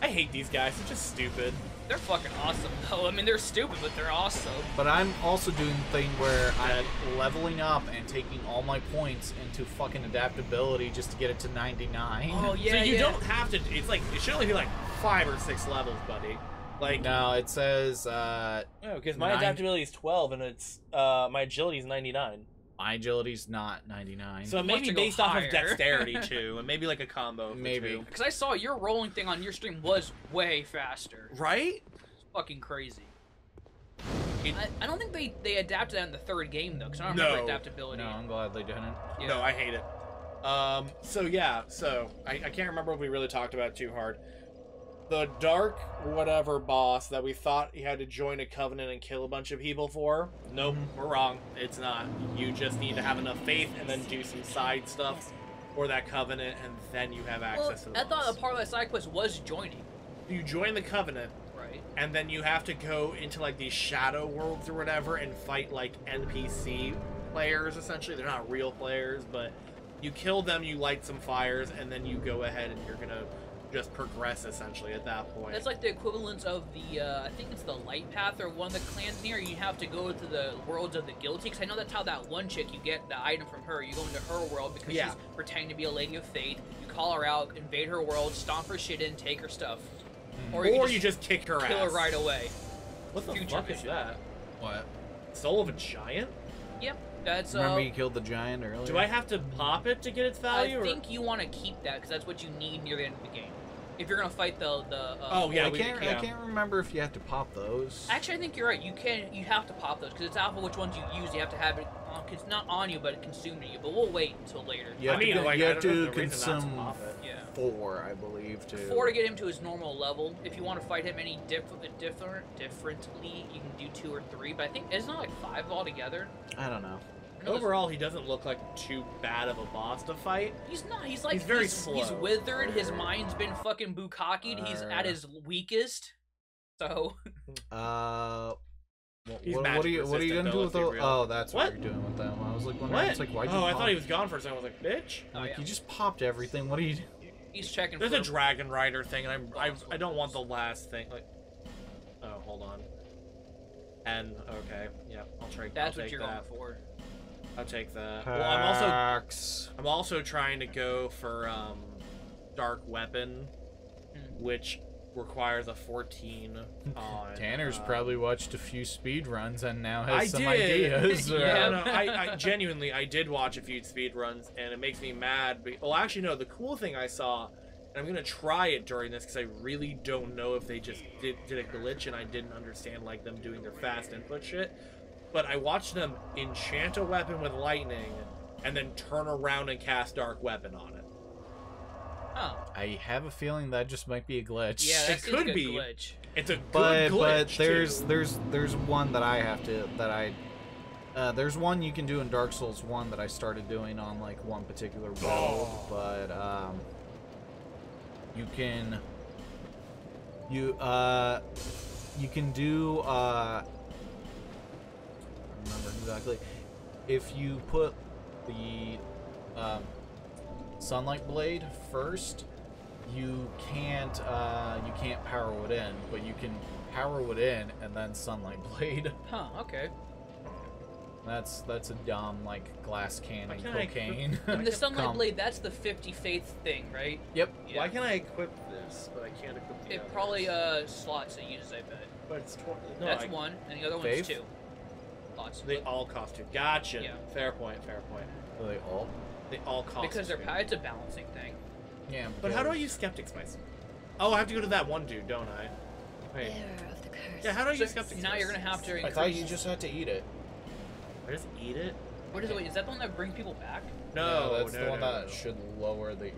Speaker 1: I hate these guys. They're just stupid.
Speaker 3: They're fucking awesome, though. I mean, they're stupid, but they're awesome.
Speaker 2: But I'm also doing the thing where I'm leveling up and taking all my points into fucking adaptability just to get it to 99.
Speaker 3: Oh yeah,
Speaker 1: so you
Speaker 3: yeah.
Speaker 1: don't have to. It's like it should only be like five or six levels, buddy. Like
Speaker 2: No, it says uh,
Speaker 1: no, because
Speaker 2: my adaptability
Speaker 1: is twelve and it's uh my agility is ninety nine.
Speaker 2: My agility's not 99.
Speaker 1: So
Speaker 3: You want
Speaker 1: maybe
Speaker 3: to go
Speaker 1: based off of dexterity too, and maybe like a combo. of
Speaker 2: Maybe.
Speaker 3: Because I saw your rolling thing on your stream was way faster.
Speaker 1: Right?
Speaker 3: It's fucking crazy.
Speaker 1: It-
Speaker 3: I, I don't think they, they adapted that in the third game though, because I don't
Speaker 1: No.
Speaker 3: remember adaptability.
Speaker 2: no, I'm glad they didn't.
Speaker 3: Yeah.
Speaker 1: No, I hate it. Um, so yeah, so I, I can't remember if we really talked about it too hard. The dark whatever boss that we thought he had to join a covenant and kill a bunch of people for. Nope, mm-hmm. we're wrong. It's not. You just need to have enough faith and then do some side stuff for that covenant, and then you have
Speaker 3: well,
Speaker 1: access to the
Speaker 3: I thought
Speaker 1: boss.
Speaker 3: a part of that side quest was joining,
Speaker 1: You join the covenant,
Speaker 3: right?
Speaker 1: and then you have to go into like these shadow worlds or whatever and fight like NPC players essentially. They're not real players, but you kill them, you light some fires, and then you go ahead and you're gonna just progress essentially at that point.
Speaker 3: That's like the equivalent of the, uh, I think it's the Light Path or one of the clans near. You have to go to the worlds of the guilty, because I know that's how that one chick, you get the item from her. You go into her world because
Speaker 1: Yeah.
Speaker 3: she's pretending to be a lady of fate. You call her out, invade her world, stomp her shit in, take her stuff. Or you,
Speaker 1: or
Speaker 3: can
Speaker 1: you
Speaker 3: just
Speaker 1: just kick her
Speaker 3: kill
Speaker 1: ass.
Speaker 3: her right away.
Speaker 1: What the
Speaker 3: Future
Speaker 1: fuck is that?
Speaker 2: What?
Speaker 1: Soul of a giant?
Speaker 3: Yep, that's uh,
Speaker 2: Remember you killed the giant earlier?
Speaker 1: Do I have to pop it to get its value?
Speaker 3: I
Speaker 1: or-
Speaker 3: think you want to keep that because that's what you need near the end of the game. If you're gonna fight the the. Uh,
Speaker 1: Oh, yeah,
Speaker 2: I can't.
Speaker 1: yeah.
Speaker 2: I can't remember if you have to pop those.
Speaker 3: Actually, I think you're right. You can. You have to pop those because it's alpha. Which ones you use, you have to have it. Uh, it's not on you, but it consuming you. But we'll wait until later.
Speaker 2: You
Speaker 1: I mean,
Speaker 2: to,
Speaker 1: like,
Speaker 2: you
Speaker 1: I
Speaker 2: have to
Speaker 1: if there's a reason not to
Speaker 2: consume
Speaker 1: pop it.
Speaker 3: Yeah.
Speaker 2: Four, I believe, to.
Speaker 3: Four to get him to his normal level. If you want to fight him any diff- different differently, you can do two or three. But I think it's not like five altogether.
Speaker 2: I don't know.
Speaker 3: I know there's-
Speaker 1: Overall, he doesn't look like too bad of a boss to fight.
Speaker 3: he's not. He's like
Speaker 1: He's very
Speaker 3: he's, he's withered. His mind's been fucking bukakied. He's at
Speaker 2: Uh.
Speaker 3: his weakest. So
Speaker 2: Uh. What,
Speaker 1: He's
Speaker 2: what, what are you What are you gonna do with
Speaker 1: let's
Speaker 2: the? Oh, that's what,
Speaker 1: What?
Speaker 2: you're doing with them. I was like, wondering,
Speaker 1: What?
Speaker 2: it's like, why'd you?
Speaker 1: oh, I
Speaker 2: pop-
Speaker 1: thought he was gone for a second. I was like, bitch.
Speaker 3: Oh,
Speaker 2: Like
Speaker 3: yeah.
Speaker 2: you just popped everything. What are you?
Speaker 3: He's checking.
Speaker 1: There's
Speaker 3: for
Speaker 1: a Dragon Rider thing, and I'm, I, I don't want the last thing. Like, oh, hold on. And okay, yeah, I'll take.
Speaker 3: That's
Speaker 1: I'll
Speaker 3: what
Speaker 1: take
Speaker 3: you're
Speaker 1: that.
Speaker 3: going for.
Speaker 1: I'll take that. Well, I'm also I'm also trying to go for um, Dark Weapon,
Speaker 3: Hmm.
Speaker 1: which requires a 14 on.
Speaker 2: Tanner's
Speaker 1: uh,
Speaker 2: probably watched a few speed runs and now has
Speaker 1: I
Speaker 2: some
Speaker 1: did.
Speaker 2: ideas.
Speaker 3: Yeah.
Speaker 1: No, no, I, I genuinely I did watch a few speed runs, and it makes me mad. But, well, actually, no. The cool thing I saw, and I'm gonna try it during this because I really don't know if they just did, did a glitch and I didn't understand like them doing their fast input shit. But I watched them enchant a weapon with lightning, and then turn around and cast dark weapon on it.
Speaker 3: Oh,
Speaker 2: I have a feeling that just might be a glitch.
Speaker 3: yeah, that
Speaker 1: It could
Speaker 3: a
Speaker 1: be.
Speaker 3: glitch.
Speaker 1: It's a good
Speaker 2: but
Speaker 1: glitch
Speaker 2: but there's
Speaker 1: too.
Speaker 2: there's there's one that I have to that I Uh, there's one you can do in Dark Souls 1 that I started doing on like one particular build,
Speaker 1: Oh.
Speaker 2: but um, you can you uh you can do uh I don't remember exactly if you put the um, sunlight blade first you can't uh, you can't power it in but you can power it in and then sunlight blade
Speaker 3: Huh, okay.
Speaker 2: that's that's a dumb like glass cannon
Speaker 1: can't I
Speaker 2: cocaine
Speaker 3: And the Sunlight
Speaker 2: Com-
Speaker 3: Blade, that's the 50 faith thing, right?
Speaker 2: yep
Speaker 1: Why can I equip this, but I can't equip the
Speaker 3: It
Speaker 1: others?
Speaker 3: probably uh slots it uses, I bet.
Speaker 1: But it's twenty. No,
Speaker 3: that's
Speaker 1: I-
Speaker 3: one, and the other one's
Speaker 2: Faith?
Speaker 3: two. Lots.
Speaker 1: They all cost two. Gotcha.
Speaker 3: Yeah.
Speaker 1: Fair point. Fair point.
Speaker 2: Are they all
Speaker 1: They all cost
Speaker 3: because they're
Speaker 1: two.
Speaker 3: pa- it's a balancing thing.
Speaker 2: yeah
Speaker 1: But how do I use Skeptic Spice? Oh, I have to go to that one dude, don't I? Wait.
Speaker 5: Bearer of the curse.
Speaker 1: Yeah, how do I
Speaker 3: So
Speaker 1: use Skeptic
Speaker 3: now you're gonna have to.
Speaker 2: I thought you just had to eat it
Speaker 1: I just eat it?
Speaker 3: What is it? Wait, is that the one that brings people back?
Speaker 1: No,
Speaker 2: that's
Speaker 1: no,
Speaker 2: the one
Speaker 1: no,
Speaker 2: that
Speaker 1: no.
Speaker 2: should lower the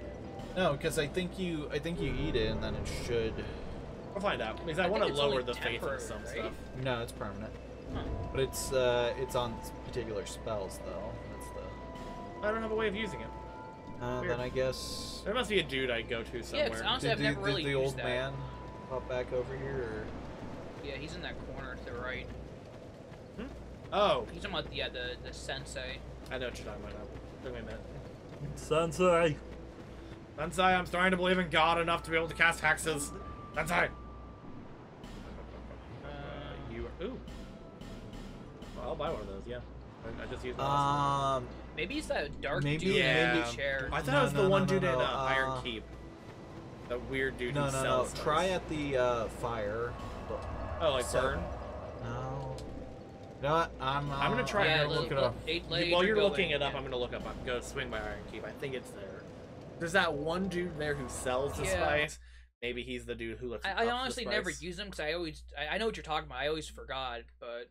Speaker 2: no because I think you I think you eat it and then it should
Speaker 1: We'll find out. Because I,
Speaker 3: I
Speaker 1: want to
Speaker 3: think it's only
Speaker 1: lower the faith
Speaker 3: temporary,
Speaker 1: of some
Speaker 3: right?
Speaker 1: stuff.
Speaker 2: no it's permanent
Speaker 3: Huh.
Speaker 2: but it's uh it's on particular spells though that's the
Speaker 1: I don't have a way of using it.
Speaker 2: uh,
Speaker 1: Weird.
Speaker 2: then I guess
Speaker 1: There must be a dude I go to somewhere.
Speaker 3: Yeah,
Speaker 1: somewhere.
Speaker 3: 'cause honestly,
Speaker 2: did
Speaker 3: I've
Speaker 2: the,
Speaker 3: never
Speaker 2: did
Speaker 3: really
Speaker 2: the
Speaker 3: used
Speaker 2: old
Speaker 3: that.
Speaker 2: man pop back over here or
Speaker 3: Yeah, he's in that corner to the right.
Speaker 1: oh,
Speaker 3: He's talking about yeah, the the sensei.
Speaker 1: I know what you're talking about now. Took me a minute.
Speaker 2: Sensei
Speaker 1: Sensei, I'm starting to believe in God enough to be able to cast hexes. Sensei!
Speaker 3: Uh,
Speaker 1: You are. Ooh. Well, I'll buy one of those, yeah. I, I just used my last
Speaker 2: um
Speaker 3: maybe it's that dark
Speaker 2: Maybe-
Speaker 3: dude in the chair.
Speaker 1: I thought
Speaker 2: No,
Speaker 1: it was
Speaker 2: no,
Speaker 1: the one
Speaker 2: no,
Speaker 1: dude
Speaker 2: no,
Speaker 1: in
Speaker 2: no,
Speaker 1: uh, Iron
Speaker 2: uh,
Speaker 1: Keep. The weird dude
Speaker 2: no
Speaker 1: who
Speaker 2: no no
Speaker 1: sells
Speaker 2: try at the uh fire
Speaker 1: Oh, like
Speaker 2: So-
Speaker 1: burn?
Speaker 2: no No, I'm uh,
Speaker 1: I'm gonna try
Speaker 3: yeah,
Speaker 1: and
Speaker 3: look,
Speaker 1: look it up.
Speaker 3: Eight
Speaker 1: You-
Speaker 3: laser
Speaker 1: While you're
Speaker 3: going,
Speaker 1: looking it up,
Speaker 3: yeah.
Speaker 1: I'm gonna look up. I'm gonna swing my Iron Keep. I think it's there. There's that one dude there who sells the
Speaker 3: Yeah.
Speaker 1: spice. Maybe he's the dude who looks.
Speaker 3: I, I honestly never use them because I always I, I know what you're talking about. I always forgot, but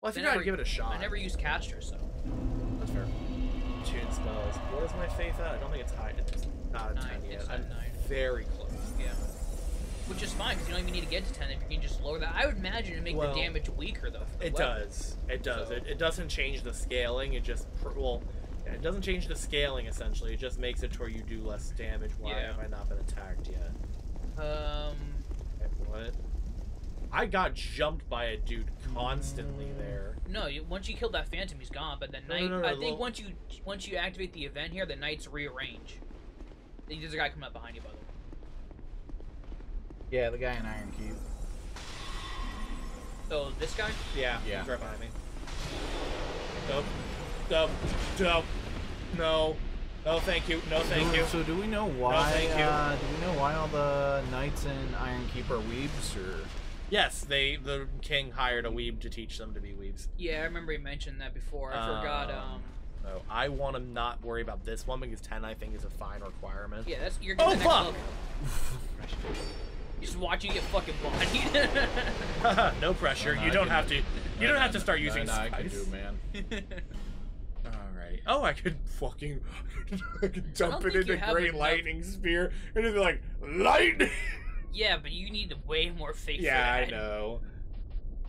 Speaker 1: Well, I
Speaker 3: I
Speaker 1: figured
Speaker 3: never-
Speaker 1: I'd give it a shot.
Speaker 3: I never use caster, so
Speaker 1: That's fair. Tune spells. What is my faith at? I don't think it's high. It's not a
Speaker 3: Nine,
Speaker 1: 10 yet.
Speaker 3: it's
Speaker 1: I'm
Speaker 3: nine.
Speaker 1: very close.
Speaker 3: yeah. Which is fine because you don't even need to get to ten if you can just lower that. I would imagine it make
Speaker 1: Well,
Speaker 3: the damage weaker though.
Speaker 1: It
Speaker 3: weapon.
Speaker 1: does. It does.
Speaker 3: So-
Speaker 1: It, it doesn't change the scaling. It just pr- well, yeah, it doesn't change the scaling essentially. It just makes it to where you do less damage. Why
Speaker 3: Yeah.
Speaker 1: have I not been attacked yet?
Speaker 3: Um.
Speaker 1: Okay, What? I got jumped by a dude constantly there.
Speaker 3: No, you, once you kill that phantom, he's gone. But the
Speaker 1: No, no,
Speaker 3: knight,
Speaker 1: no, no,
Speaker 3: I think
Speaker 1: well-
Speaker 3: once you once you activate the event here, the knights rearrange. There's a guy coming up behind you, by the way.
Speaker 2: yeah the guy in Iron Keep
Speaker 3: Oh, this guy?
Speaker 1: Yeah,
Speaker 2: Yeah.
Speaker 1: he's right behind me. Nope. Nope. Nope. No. No, thank you. No, thank
Speaker 2: so,
Speaker 1: you.
Speaker 2: So do we know why?
Speaker 1: thank you.
Speaker 2: Uh, do we know why all the knights in Iron Keep are weebs, or
Speaker 1: Yes, they the king hired a weeb to teach them to be weebs.
Speaker 3: Yeah, I remember you mentioned that before. I forgot.
Speaker 1: Um,
Speaker 3: Um.
Speaker 1: So I want to not worry about this one because ten I think is a fine requirement.
Speaker 3: Yeah, that's you're
Speaker 1: Oh,
Speaker 3: the
Speaker 1: fuck!
Speaker 3: Just watch you get fucking bodied.
Speaker 1: no pressure.
Speaker 2: No,
Speaker 1: you don't
Speaker 2: can-
Speaker 1: have to. You don't have to start
Speaker 2: No,
Speaker 1: using
Speaker 2: no, I can do, man.
Speaker 1: Alright. Oh, I could fucking. I could dump it
Speaker 3: think you
Speaker 1: into
Speaker 3: have
Speaker 1: great lightning spear and it'd be like lightning.
Speaker 3: Yeah, but you need way more faith.
Speaker 1: yeah, I know.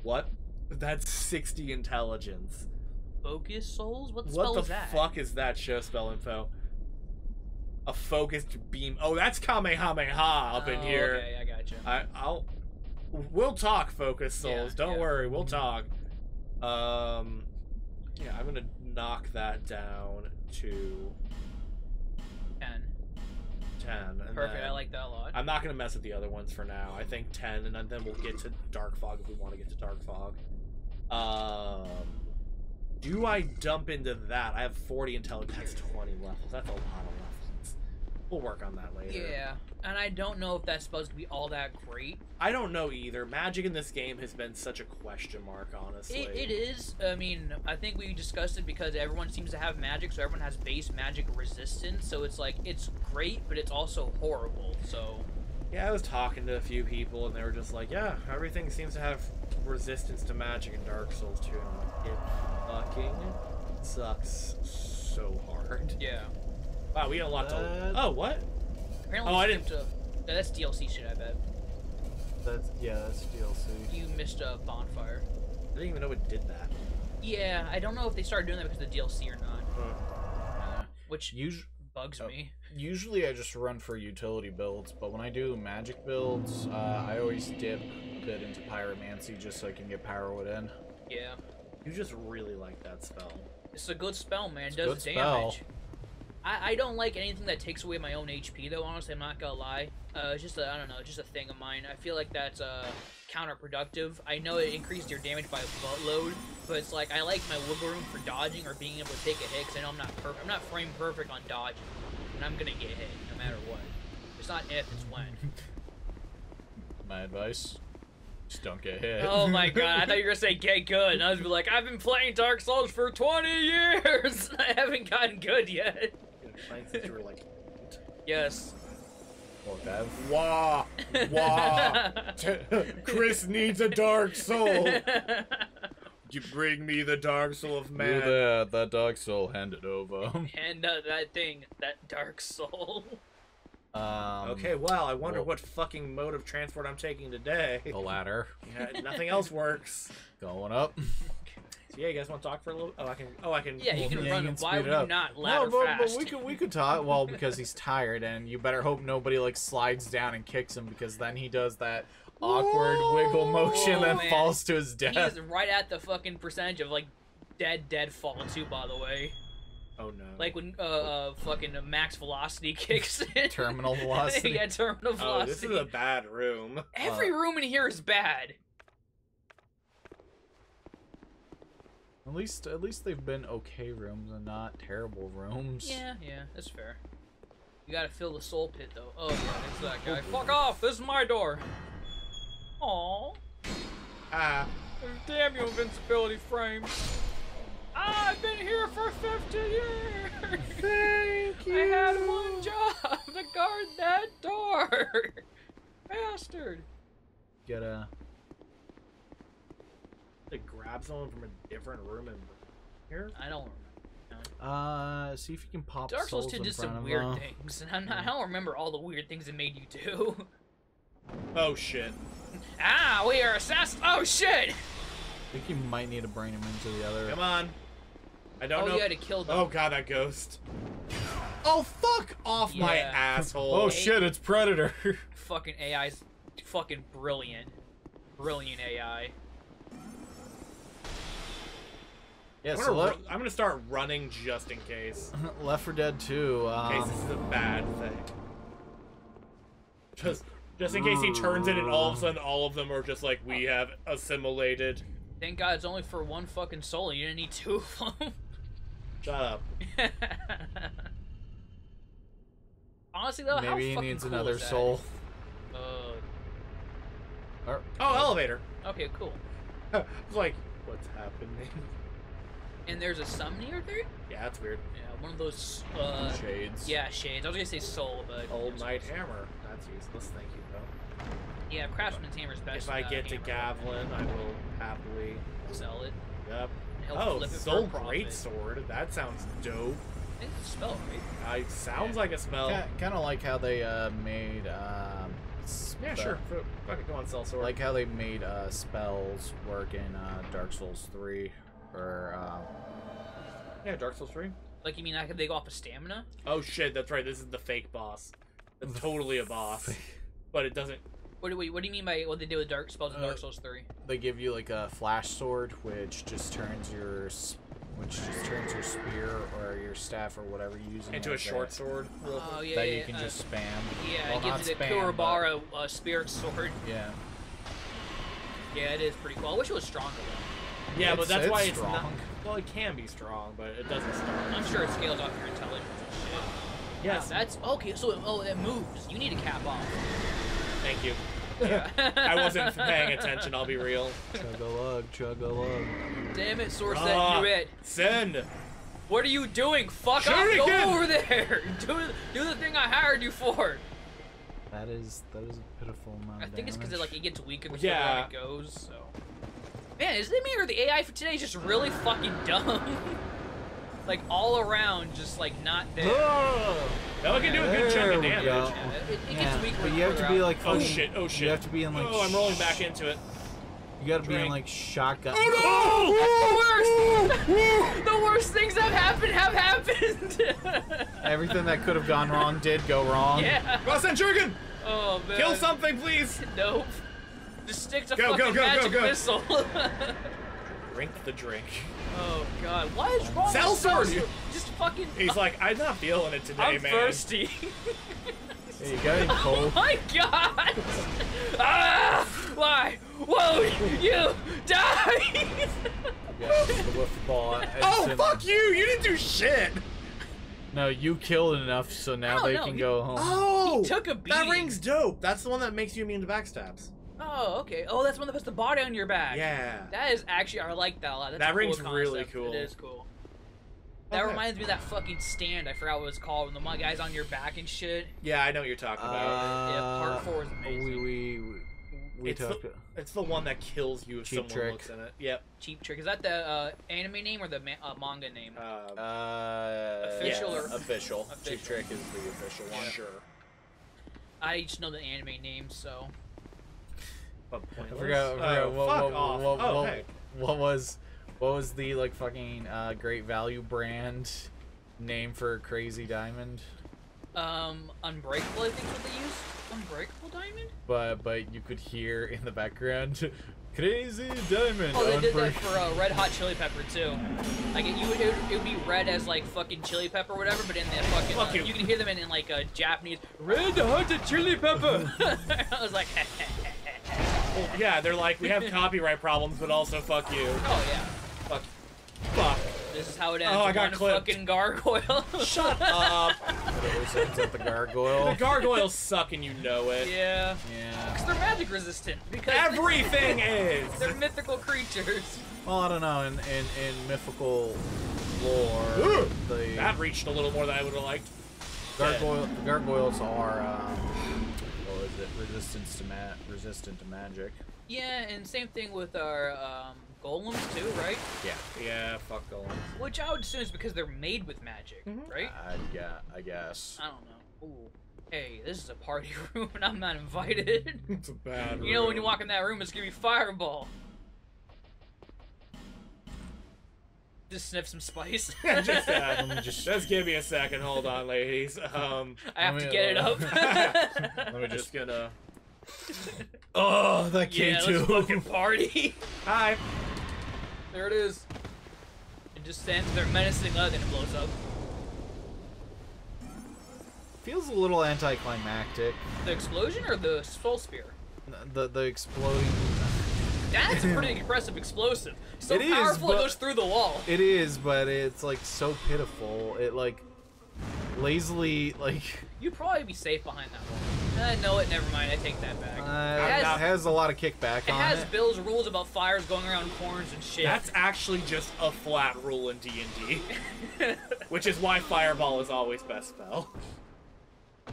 Speaker 1: What? That's sixty intelligence.
Speaker 3: Focus souls? What,
Speaker 1: What
Speaker 3: spell
Speaker 1: the
Speaker 3: is that?
Speaker 1: fuck is that show spell info? A focused beam. Oh, that's Kamehameha up in
Speaker 3: Oh,
Speaker 1: here.
Speaker 3: Okay, I gotcha.
Speaker 1: I, I'll. We'll talk, Focus Souls.
Speaker 3: Yeah,
Speaker 1: Don't
Speaker 3: yeah.
Speaker 1: worry, we'll talk. Um, yeah, I'm gonna knock that down to.
Speaker 3: Ten.
Speaker 1: And
Speaker 3: Perfect. I like that a lot.
Speaker 1: I'm not gonna mess with the other ones for now. I think ten, and then we'll get to Dark Fog if we want to get to Dark Fog. Um, do I dump into that? I have 40 intelligence. That's 20 levels. That's a lot of. We'll work on that later.
Speaker 3: Yeah, and I don't know if that's spell's gonna be all that great.
Speaker 1: I don't know either. Magic in this game has been such a question mark, honestly.
Speaker 3: It, it is. I mean, I think we discussed it because everyone seems to have magic, so everyone has base magic resistance. So it's like it's great, but it's also horrible. So
Speaker 1: Yeah, I was talking to a few people, and they were just like, "Yeah, everything seems to have resistance to magic in Dark Souls 2." And I'm like, it fucking sucks so hard.
Speaker 3: yeah.
Speaker 1: Wow, we got a lot to.
Speaker 2: Uh,
Speaker 1: Oh, what?
Speaker 3: Apparently
Speaker 1: Oh, I didn't-
Speaker 3: skipped a- yeah, that's DLC shit. I bet
Speaker 2: That's yeah, that's DLC.
Speaker 3: you missed a bonfire.
Speaker 1: I didn't even know it did that.
Speaker 3: Yeah, I don't know if they started doing that because of the DLC or not,
Speaker 2: Uh,
Speaker 3: which
Speaker 2: us-
Speaker 3: bugs
Speaker 2: Oh.
Speaker 3: me.
Speaker 2: usually I just run for utility builds, but when I do magic builds, uh, I always dip a bit into pyromancy just so I can get Power Within in.
Speaker 3: Yeah,
Speaker 1: You just really like that spell.
Speaker 3: it's a good spell, man. It
Speaker 2: It's a
Speaker 3: does
Speaker 2: good
Speaker 3: damage.
Speaker 2: spell.
Speaker 3: I, I don't like anything that takes away my own HP though. Honestly, I'm not gonna lie. Uh, it's just a, I don't know, just a thing of mine. I feel like that's uh counterproductive. I know it increased your damage by a buttload, but it's like I like my wiggle room for dodging or being able to take a hit. Cause I know I'm not perfect. I'm not frame perfect on dodging, and I'm gonna get hit no matter what. It's not if, it's when.
Speaker 2: My advice: just don't get hit.
Speaker 3: Oh my god, I thought you were gonna say get good, and I was gonna be like, I've been playing Dark Souls for 20 years! I haven't gotten good yet.
Speaker 1: Playing since you were like.
Speaker 3: Yes.
Speaker 2: Or Bev.
Speaker 1: Wah! Wah! Chris needs a dark soul. You bring me the dark soul of
Speaker 2: You
Speaker 1: man.
Speaker 2: there, that dark soul, hand it over.
Speaker 3: and uh, that thing, that Dark Soul.
Speaker 2: Um,
Speaker 1: Okay, well, I wonder
Speaker 2: well-
Speaker 1: what fucking mode of transport I'm taking today.
Speaker 2: The ladder
Speaker 1: Yeah, nothing else works.
Speaker 2: going up.
Speaker 1: So yeah, you guys want to talk for a little? Oh, I can. Oh, I can.
Speaker 3: Yeah, you can
Speaker 2: Yeah,
Speaker 3: run.
Speaker 2: you can
Speaker 3: Why would
Speaker 2: it
Speaker 3: you
Speaker 2: up.
Speaker 3: not ladder
Speaker 2: no, but,
Speaker 3: fast?
Speaker 2: but we could we could talk. Well, because he's tired, and you better hope nobody like slides down and kicks him, because then he does that awkward wiggle motion,
Speaker 3: Whoa,
Speaker 2: then
Speaker 3: man.
Speaker 2: falls to his
Speaker 3: He
Speaker 2: death.
Speaker 3: is right at the fucking percentage of like dead, dead fall too. By the way,
Speaker 1: Oh no.
Speaker 3: like when uh, uh fucking max velocity kicks in.
Speaker 2: Terminal velocity.
Speaker 3: yeah, terminal velocity.
Speaker 1: Oh, this is a bad room.
Speaker 3: Every
Speaker 2: uh,
Speaker 3: room in here is bad.
Speaker 2: At least, at least they've been okay rooms and not terrible rooms.
Speaker 3: Yeah, yeah, that's fair. You gotta fill the soul pit though. Oh yeah, there's that guy. Fuck off! This is my door. Aww.
Speaker 1: Ah.
Speaker 3: Damn you, invincibility frames. I've been here for 50 years.
Speaker 1: Thank you.
Speaker 3: I had one job to guard that door. Bastard.
Speaker 2: Get a.
Speaker 1: To grab someone from a different room and here.
Speaker 3: I don't remember.
Speaker 2: Uh, see if you can pop
Speaker 3: Dark Souls
Speaker 2: souls
Speaker 3: 2
Speaker 2: in
Speaker 3: did some weird
Speaker 2: uh,
Speaker 3: things, and I'm not, I don't remember all the weird things it made you do.
Speaker 1: Oh shit.
Speaker 3: ah, we are assassins. Oh shit!
Speaker 2: I think you might need to bring him into the other.
Speaker 1: Come on. I don't
Speaker 3: Oh,
Speaker 1: know.
Speaker 3: you had to kill them.
Speaker 1: Oh god, that ghost. Oh fuck off my asshole.
Speaker 2: oh shit! It's Predator.
Speaker 3: Fucking AI's fucking brilliant. Brilliant AI.
Speaker 2: Yeah.
Speaker 1: I'm
Speaker 2: So
Speaker 1: gonna,
Speaker 2: le-
Speaker 1: ru- I'm gonna start running just in case.
Speaker 2: Left 4 Dead 2.
Speaker 1: In case
Speaker 2: Um,
Speaker 1: this is a bad thing. Just just in case he turns it and all of a sudden all of them are just like we have assimilated.
Speaker 3: Thank God it's only for one fucking soul. You didn't need two of them.
Speaker 1: Shut up.
Speaker 3: Honestly though, how
Speaker 2: maybe he needs
Speaker 3: cool
Speaker 2: another soul.
Speaker 3: Uh,
Speaker 2: Or-
Speaker 1: Oh, elevator.
Speaker 3: okay, cool.
Speaker 1: I was like, what's happening?
Speaker 3: And there's a summoner there?
Speaker 1: Yeah, that's weird.
Speaker 3: Yeah, one of those. Uh,
Speaker 2: Shades.
Speaker 3: yeah, shades. I was gonna say soul, but
Speaker 1: Old Knight Hammer. That's useless. Thank you, though.
Speaker 3: Yeah, Craftsman's hammer's best.
Speaker 1: If I
Speaker 3: uh,
Speaker 1: get to. Gavlan, I will happily.
Speaker 3: sell it.
Speaker 1: Yep. Oh,
Speaker 3: flip a
Speaker 1: Soul
Speaker 3: profit.
Speaker 1: Great Sword. That sounds dope.
Speaker 3: I think it's a spell, right?
Speaker 1: I sounds like a spell.
Speaker 2: Kind of like how they uh, made. Um,
Speaker 1: Yeah, sure. F- Fucking go on, sell sword.
Speaker 2: Like how they made uh, spells work in uh, Dark Souls 3. Or. Uh,
Speaker 1: yeah, Dark Souls 3.
Speaker 3: Like you mean like they go off of stamina?
Speaker 1: Oh shit, that's right. This is the fake boss. That's totally a boss, but it doesn't.
Speaker 3: What do we? What do you mean by what they do with dark spells in
Speaker 2: Uh,
Speaker 3: Dark Souls Three?
Speaker 2: they give you like a flash sword, which just turns your. Which just turns your spear or your staff or whatever you're using
Speaker 1: Into a
Speaker 2: as
Speaker 1: short sword. real
Speaker 3: Oh
Speaker 1: quick.
Speaker 3: yeah,
Speaker 2: that
Speaker 3: yeah,
Speaker 2: you can
Speaker 3: uh,
Speaker 2: just spam.
Speaker 3: Yeah,
Speaker 2: well,
Speaker 3: it gives you the
Speaker 2: spam, but-
Speaker 3: Kurabara uh, spirit sword.
Speaker 2: Yeah.
Speaker 3: Yeah, it is pretty cool. I wish it was stronger though.
Speaker 1: Yeah, but that's
Speaker 2: it's
Speaker 1: why it's not.
Speaker 2: strong.
Speaker 1: Well, it can be strong, but it doesn't start.
Speaker 3: I'm sure it scales off your intelligence and shit.
Speaker 1: Yes.
Speaker 3: Wow, that's okay. So oh, it moves. You need a cap off.
Speaker 1: Thank you.
Speaker 3: Yeah.
Speaker 1: I wasn't paying attention. I'll be real.
Speaker 2: Chug a lug, chug a lug.
Speaker 3: Damn it, Source you ah, it.
Speaker 1: Send.
Speaker 3: What are you doing? Fuck
Speaker 1: Shoot
Speaker 3: off! Go over there. Do do the thing I hired you for.
Speaker 2: That is that is a pitiful amount.
Speaker 3: I
Speaker 2: of
Speaker 3: think it's because it like it gets weaker the
Speaker 1: Yeah.
Speaker 3: further it goes. So. Man, is it me or the AI for today is just really fucking dumb? like all around, just like not there.
Speaker 1: Now I can do a good chunk of damage.
Speaker 2: go.
Speaker 3: Yeah, it, it
Speaker 2: Yeah,
Speaker 3: gets weaker.
Speaker 2: but you have
Speaker 3: further
Speaker 2: to be
Speaker 3: out.
Speaker 2: like
Speaker 1: Oh shit! Oh shit!
Speaker 2: You have to be in like.
Speaker 1: Oh, I'm rolling back into it.
Speaker 2: You gotta be in like shotgun.
Speaker 3: Oh, oh, That's the worst! the worst things that have happened have happened!
Speaker 2: Everything that could have gone wrong did go wrong.
Speaker 3: yeah.
Speaker 1: Rasen Jurgen!
Speaker 3: Oh, man.
Speaker 1: Kill something, please!
Speaker 3: Nope. Just stick to
Speaker 1: Go, go,
Speaker 3: fucking
Speaker 1: go, go,
Speaker 3: magic
Speaker 1: go.
Speaker 3: missile.
Speaker 1: Drink the drink.
Speaker 3: oh, God. What is wrong
Speaker 1: Cell
Speaker 3: with
Speaker 1: sword!
Speaker 3: Cell Just fucking...
Speaker 1: He's like, I'm not feeling it today,
Speaker 3: I'm
Speaker 1: man.
Speaker 3: thirsty.
Speaker 2: Hey, you got any
Speaker 3: Oh my god! Ah! Why? Whoa! You die!
Speaker 2: Yeah, the wiffle ball.
Speaker 1: Oh,
Speaker 2: instantly.
Speaker 1: fuck you! You didn't do shit!
Speaker 2: No, you killed enough, so now
Speaker 3: No,
Speaker 2: they
Speaker 3: no,
Speaker 2: can
Speaker 3: he-
Speaker 2: go home.
Speaker 1: Oh!
Speaker 3: He took a
Speaker 1: That ring's dope. That's the one that makes you immune to backstabs.
Speaker 3: Oh, okay. Oh, that's one that puts the body on your back.
Speaker 1: Yeah.
Speaker 3: That is actually, I like that a lot. That's
Speaker 1: That
Speaker 3: a cool
Speaker 1: ring's really cool.
Speaker 3: It is cool. That
Speaker 1: Okay.
Speaker 3: reminds me of that fucking stand. I forgot what it's called. When the one guy's on your back and shit.
Speaker 1: Yeah, I know what you're talking about.
Speaker 3: Yeah, part
Speaker 2: Uh,
Speaker 3: four is amazing.
Speaker 2: We we we, we
Speaker 1: It's the- It's the one that kills you if
Speaker 2: Cheap
Speaker 1: someone
Speaker 2: Trick.
Speaker 1: looks in it. Yep.
Speaker 3: Cheap Trick. Is that the uh, anime name or the ma- uh, manga name?
Speaker 1: Uh,
Speaker 2: Uh,
Speaker 3: Official
Speaker 2: yes,
Speaker 3: or-
Speaker 2: official?
Speaker 3: Official.
Speaker 2: Cheap Trick is the official one.
Speaker 1: sure.
Speaker 3: I just know the anime name, so.
Speaker 1: But
Speaker 2: I forgot. I forgot
Speaker 1: Oh,
Speaker 2: what,
Speaker 1: fuck
Speaker 2: what,
Speaker 1: off.
Speaker 2: what,
Speaker 1: oh,
Speaker 2: what,
Speaker 1: hey.
Speaker 2: what was what was the like fucking uh, great value brand name for Crazy Diamond?
Speaker 3: Um, Unbreakable, I think what they used. Unbreakable Diamond?
Speaker 2: But but you could hear in the background, Crazy Diamond.
Speaker 3: Oh, they did that
Speaker 2: Unbreak-
Speaker 3: for uh, Red Hot Chili Pepper too. Like it, you would, it, would, be red as like fucking chili pepper or whatever, but in the fucking
Speaker 1: Fuck
Speaker 3: uh,
Speaker 1: you.
Speaker 3: you can hear them in, in like a Japanese Red Hot Chili Pepper. I was like,
Speaker 1: Well, yeah, they're like, we have copyright problems, but also fuck you.
Speaker 3: oh yeah,
Speaker 1: Fuck. Fuck.
Speaker 3: this is how it ends.
Speaker 1: Oh, I got
Speaker 3: One
Speaker 1: clipped.
Speaker 3: fucking gargoyle.
Speaker 1: Shut up.
Speaker 2: It always ends at the gargoyle.
Speaker 1: The gargoyles suck and you know it.
Speaker 3: yeah,
Speaker 2: yeah.
Speaker 3: because they're magic resistant. Because
Speaker 1: Everything is.
Speaker 3: they're mythical creatures.
Speaker 2: Well, I don't know. In in, in mythical lore, the
Speaker 1: That reached a little more than I would have liked.
Speaker 2: gargoyle the gargoyles are what is it? Resistance to ma- resistant to magic.
Speaker 3: Yeah, and same thing with our um, golems too, right?
Speaker 2: Yeah.
Speaker 1: Yeah, fuck golems.
Speaker 3: Which I would assume is because they're made with magic, right?
Speaker 2: I yeah. I guess.
Speaker 3: I don't know. Ooh. Hey, this is a party room and I'm not invited.
Speaker 1: It's a bad
Speaker 3: you know when you walk in that room, it's gonna be fireball. Just sniff some spice.
Speaker 1: just, uh,
Speaker 2: Let me just
Speaker 1: just give me a second. Hold on, ladies. Um,
Speaker 3: I have
Speaker 2: let
Speaker 3: to
Speaker 2: me-
Speaker 3: get it up.
Speaker 2: Let me
Speaker 1: I'm
Speaker 2: just.
Speaker 1: just gonna.
Speaker 2: Oh, that
Speaker 3: yeah,
Speaker 2: K
Speaker 3: let's
Speaker 2: two.
Speaker 3: fucking party.
Speaker 1: Hi.
Speaker 3: there it is. It just stands there menacing us and it blows up.
Speaker 2: Feels a little anticlimactic.
Speaker 3: The explosion or the soul spear?
Speaker 2: The the exploding.
Speaker 3: That's a pretty impressive explosive. So
Speaker 2: It is,
Speaker 3: powerful it
Speaker 2: but-
Speaker 3: goes through the wall.
Speaker 2: It is, but it's like so pitiful. It like lazily like
Speaker 3: You'd probably be safe behind that wall. Uh, no, it. Never mind. I take that back.
Speaker 2: uh,
Speaker 3: it
Speaker 2: it
Speaker 3: has,
Speaker 2: has a lot of kickback
Speaker 3: it
Speaker 2: on
Speaker 3: has
Speaker 2: it.
Speaker 3: Bill's rules about fires going around corners and shit.
Speaker 1: That's actually just a flat rule in D and D, which is why Fireball is always best spell.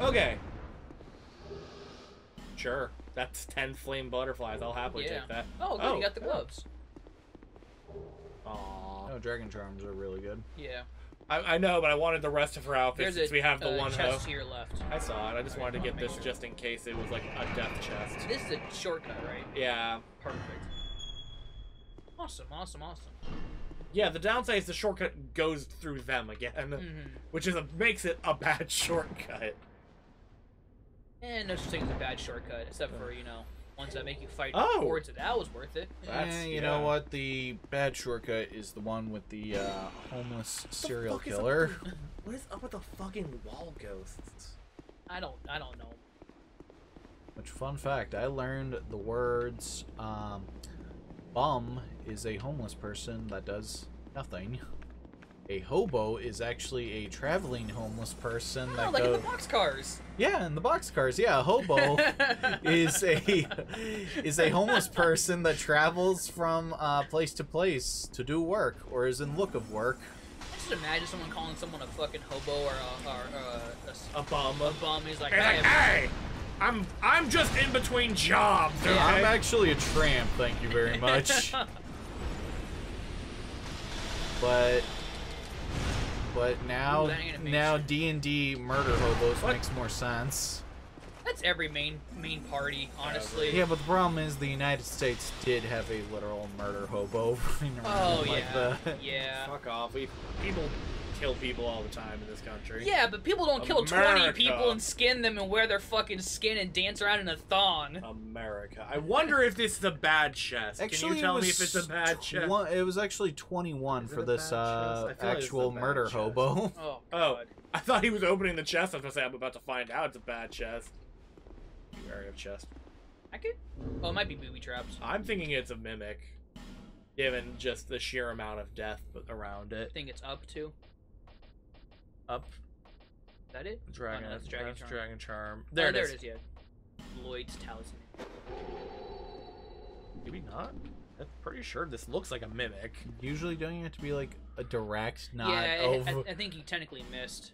Speaker 1: Okay. Sure. That's ten flame butterflies. I'll happily
Speaker 3: yeah.
Speaker 1: take that.
Speaker 3: Oh, good. You got the gloves.
Speaker 1: Aw.
Speaker 2: Oh, dragon charms are really good.
Speaker 3: Yeah.
Speaker 1: I, I know, but I wanted the rest of her outfit
Speaker 3: There's
Speaker 1: since
Speaker 3: a
Speaker 1: we have the
Speaker 3: uh,
Speaker 1: one hoe.
Speaker 3: chest to your left.
Speaker 1: I saw it. I just wanted to get this
Speaker 3: sure.
Speaker 1: just in case it was like a death chest.
Speaker 3: This is a shortcut, right?
Speaker 1: Yeah.
Speaker 3: Perfect. Awesome, awesome, awesome.
Speaker 1: Yeah, the downside is the shortcut goes through them again,
Speaker 3: Mm-hmm.
Speaker 1: which is a, makes it a bad shortcut.
Speaker 3: And no such thing as a bad shortcut, except for you know ones that make you fight
Speaker 1: Oh.
Speaker 3: towards it. That was worth it.
Speaker 1: That's-
Speaker 2: Eh, you
Speaker 1: yeah.
Speaker 2: know what? The bad shortcut is the one with the uh, homeless
Speaker 1: What the
Speaker 2: serial
Speaker 1: fuck is up
Speaker 2: killer.
Speaker 1: with the- what is up with the fucking wall ghosts?
Speaker 3: I don't, I don't know.
Speaker 2: Which fun fact? I learned the words um, "bum" is a homeless person that does nothing. A hobo is actually a traveling homeless person
Speaker 3: Oh,
Speaker 2: that
Speaker 3: like in
Speaker 2: goes.
Speaker 3: the boxcars.
Speaker 2: Yeah, in the boxcars. Yeah, a hobo is a is a homeless person that travels from uh, place to place to do work or is in look of work.
Speaker 3: Just imagine someone calling someone a fucking hobo or a, or, uh, a, s-
Speaker 1: A bum.
Speaker 3: a bum. He's like, hey,
Speaker 1: like, hey, I'm I'm just in between jobs. Okay?
Speaker 2: I'm actually a tramp, thank you very much. but but now
Speaker 3: Ooh,
Speaker 2: now D and D murder hobos
Speaker 1: What?
Speaker 2: makes more sense.
Speaker 3: That's every main main party, honestly.
Speaker 2: Yeah, but the problem is the United States did have a literal murder hobo running around
Speaker 3: Oh
Speaker 2: like
Speaker 3: yeah,
Speaker 2: the.
Speaker 3: yeah.
Speaker 1: Fuck off. We people kill people all the time in this country.
Speaker 3: Yeah, but people don't kill 20 people and skin them and wear their fucking skin and dance around in a thong.
Speaker 1: America. I wonder if this is a bad chest.
Speaker 2: Actually,
Speaker 1: Can you tell me if it's a bad chest?
Speaker 2: tw- It was actually 21
Speaker 1: Is
Speaker 2: for this uh,
Speaker 1: chest? I feel like
Speaker 2: actual murder
Speaker 1: chest.
Speaker 2: hobo.
Speaker 3: Oh,
Speaker 1: Oh. I thought he was opening the chest. I was gonna say I'm about to find out it's a bad chest. Area of chest.
Speaker 3: I could. Oh, it might be booby traps.
Speaker 1: I'm thinking it's a mimic, given just the sheer amount of death around it.
Speaker 3: I
Speaker 1: it.
Speaker 3: think it's up to.
Speaker 1: Up,
Speaker 3: Is that it?
Speaker 1: dragon,
Speaker 3: Oh, no, that's dragon charm.
Speaker 1: dragon charm.
Speaker 3: Oh,
Speaker 1: There it
Speaker 3: there
Speaker 1: is.
Speaker 3: it is. Yeah. Lloyd's talisman.
Speaker 1: Maybe not. I'm pretty sure this looks like a mimic.
Speaker 2: Usually, don't you have to be like a direct nod
Speaker 3: yeah,
Speaker 2: of.
Speaker 3: I, I, I think you technically missed.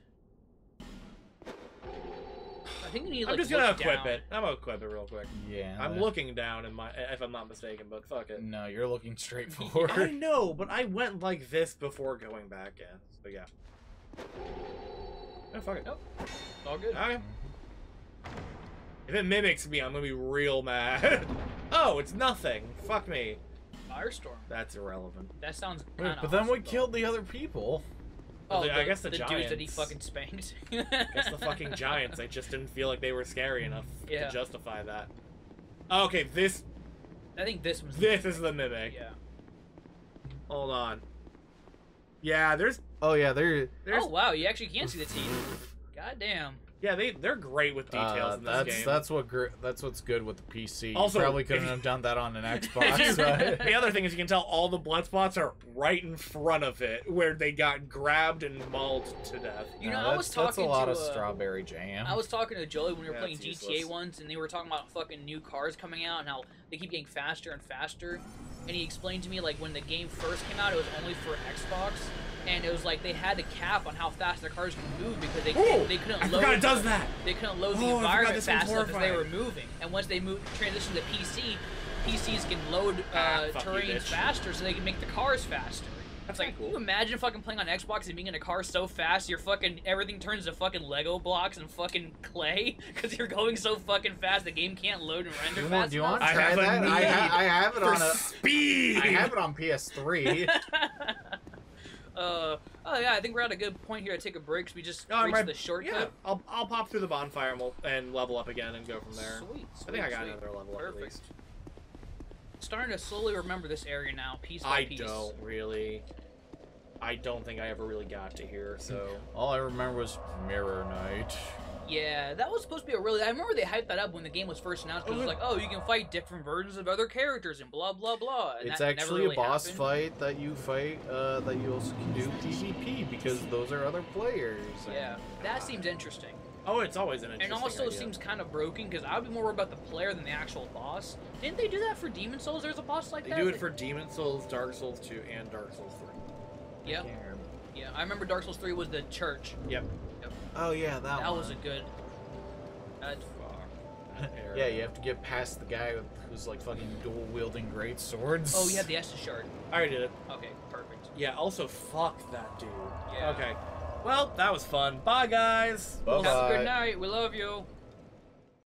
Speaker 3: I think you need to,
Speaker 1: I'm just gonna
Speaker 3: look
Speaker 1: equip
Speaker 3: down.
Speaker 1: it. I'm gonna equip it real quick.
Speaker 2: yeah.
Speaker 1: I'm
Speaker 2: that-
Speaker 1: looking down in my, if I'm not mistaken, but fuck it.
Speaker 2: No, you're looking straight forward.
Speaker 1: I know, but I went like this before going back in. So yeah. Oh, fuck it.
Speaker 3: Nope. It's all good.
Speaker 1: Okay. If it mimics me, I'm gonna be real mad. oh, it's nothing. Fuck me.
Speaker 3: Firestorm.
Speaker 1: That's irrelevant.
Speaker 3: That sounds
Speaker 2: Wait,
Speaker 3: kind of.
Speaker 2: but then we killed the other people.
Speaker 3: Oh,
Speaker 1: the-
Speaker 3: the,
Speaker 1: I guess the the giants.
Speaker 3: dudes that he
Speaker 1: giants.
Speaker 3: fucking spanked.
Speaker 1: Guess the fucking giants. I just didn't feel like they were scary enough
Speaker 3: Yeah.
Speaker 1: to justify that. Okay, this
Speaker 3: I think this was.
Speaker 1: this is the mimic.
Speaker 3: Yeah.
Speaker 1: Hold on. Yeah, there's
Speaker 2: Oh yeah, they're
Speaker 1: there's
Speaker 3: Oh wow, you actually can see the teeth. God damn.
Speaker 1: yeah they they're great with details
Speaker 2: uh,
Speaker 1: in this
Speaker 2: that's
Speaker 1: game.
Speaker 2: that's what gr- that's what's good with the PC.
Speaker 1: Also,
Speaker 2: you probably couldn't have done that on an Xbox.
Speaker 1: you- the other thing is you can tell all the blood spots are right in front of it where they got grabbed and mauled to death.
Speaker 3: You
Speaker 2: No,
Speaker 3: know, I was talking
Speaker 2: that's a lot
Speaker 3: to
Speaker 2: of
Speaker 3: uh,
Speaker 2: strawberry jam.
Speaker 3: I was talking to Joey when we were
Speaker 1: Yeah,
Speaker 3: playing GTA
Speaker 1: useless.
Speaker 3: once, and they were talking about fucking new cars coming out and how they keep getting faster and faster. And he explained to me like when the game first came out, it was only for Xbox, and it was like they had a cap on how fast their cars could move because they
Speaker 1: Ooh,
Speaker 3: they couldn't
Speaker 1: I
Speaker 3: load.
Speaker 1: forgot it does that.
Speaker 3: They couldn't load
Speaker 1: Oh,
Speaker 3: the
Speaker 1: forgot
Speaker 3: environment
Speaker 1: this one's
Speaker 3: fast enough as they were moving. And once they move transition to PC, PCs can load
Speaker 1: Ah,
Speaker 3: uh,
Speaker 1: fuck you,
Speaker 3: terrains
Speaker 1: bitch.
Speaker 3: faster, so they can make the cars faster.
Speaker 1: That's
Speaker 3: It's like,
Speaker 1: kinda cool.
Speaker 3: can you imagine fucking playing on Xbox and being in a car so fast, your fucking everything turns to fucking Lego blocks and fucking clay because you're going so fucking fast the game can't load and render
Speaker 2: Do you
Speaker 3: fast
Speaker 2: want, do you want to
Speaker 1: I
Speaker 2: try
Speaker 1: have
Speaker 2: that? I, ha-
Speaker 1: need
Speaker 2: I have it
Speaker 1: For
Speaker 2: on a.
Speaker 1: speed.
Speaker 2: I have it on PS3.
Speaker 3: uh, oh yeah, I think we're at a good point here to take a break. 'cause we just
Speaker 1: No,
Speaker 3: reached
Speaker 1: right-
Speaker 3: the
Speaker 1: Yeah,
Speaker 3: shortcut.
Speaker 1: I'll, I'll pop through the bonfire and, we'll, and level up again and go from there.
Speaker 3: Sweet,
Speaker 1: I think I got
Speaker 3: sweet.
Speaker 1: another level up at
Speaker 3: Perfect.
Speaker 1: Least.
Speaker 3: Starting to slowly remember this area now, piece by
Speaker 1: I
Speaker 3: piece.
Speaker 1: don't really. I don't think I ever really got to here, so.
Speaker 2: All I remember was Mirror Knight.
Speaker 3: Yeah, that was supposed to be a really. I remember they hyped that up when the game was first announced. 'cause it was like, oh, you can fight different versions of other characters and blah blah blah. And
Speaker 2: It's
Speaker 3: that never
Speaker 2: actually
Speaker 3: really
Speaker 2: a boss
Speaker 3: happened.
Speaker 2: fight that you fight uh, that you also can do PvP because those are other players.
Speaker 3: Yeah, that seems interesting.
Speaker 1: Oh, it's always an
Speaker 3: And also
Speaker 1: idea.
Speaker 3: seems kind of broken because I would be more worried about the player than the actual boss. Didn't they do that for Demon Souls? There's a boss like
Speaker 1: They
Speaker 3: that.
Speaker 1: They do it for Demon Souls, Dark Souls 2, and Dark Souls 3.
Speaker 3: Yeah,
Speaker 2: Can't
Speaker 3: yeah. I remember Dark Souls 3 was the church.
Speaker 1: Yep.
Speaker 2: Oh yeah, that,
Speaker 3: That
Speaker 2: one.
Speaker 3: was a good. That's far.
Speaker 2: yeah, you have to get past the guy who's like fucking dual wielding great swords.
Speaker 3: Oh, you have the Estus shard.
Speaker 1: I already did it.
Speaker 3: Okay, perfect.
Speaker 1: Yeah, also, fuck that dude.
Speaker 3: Yeah.
Speaker 1: Okay. Well, that was fun. Bye, guys.
Speaker 2: Bye-bye.
Speaker 3: Have a good night. We love you.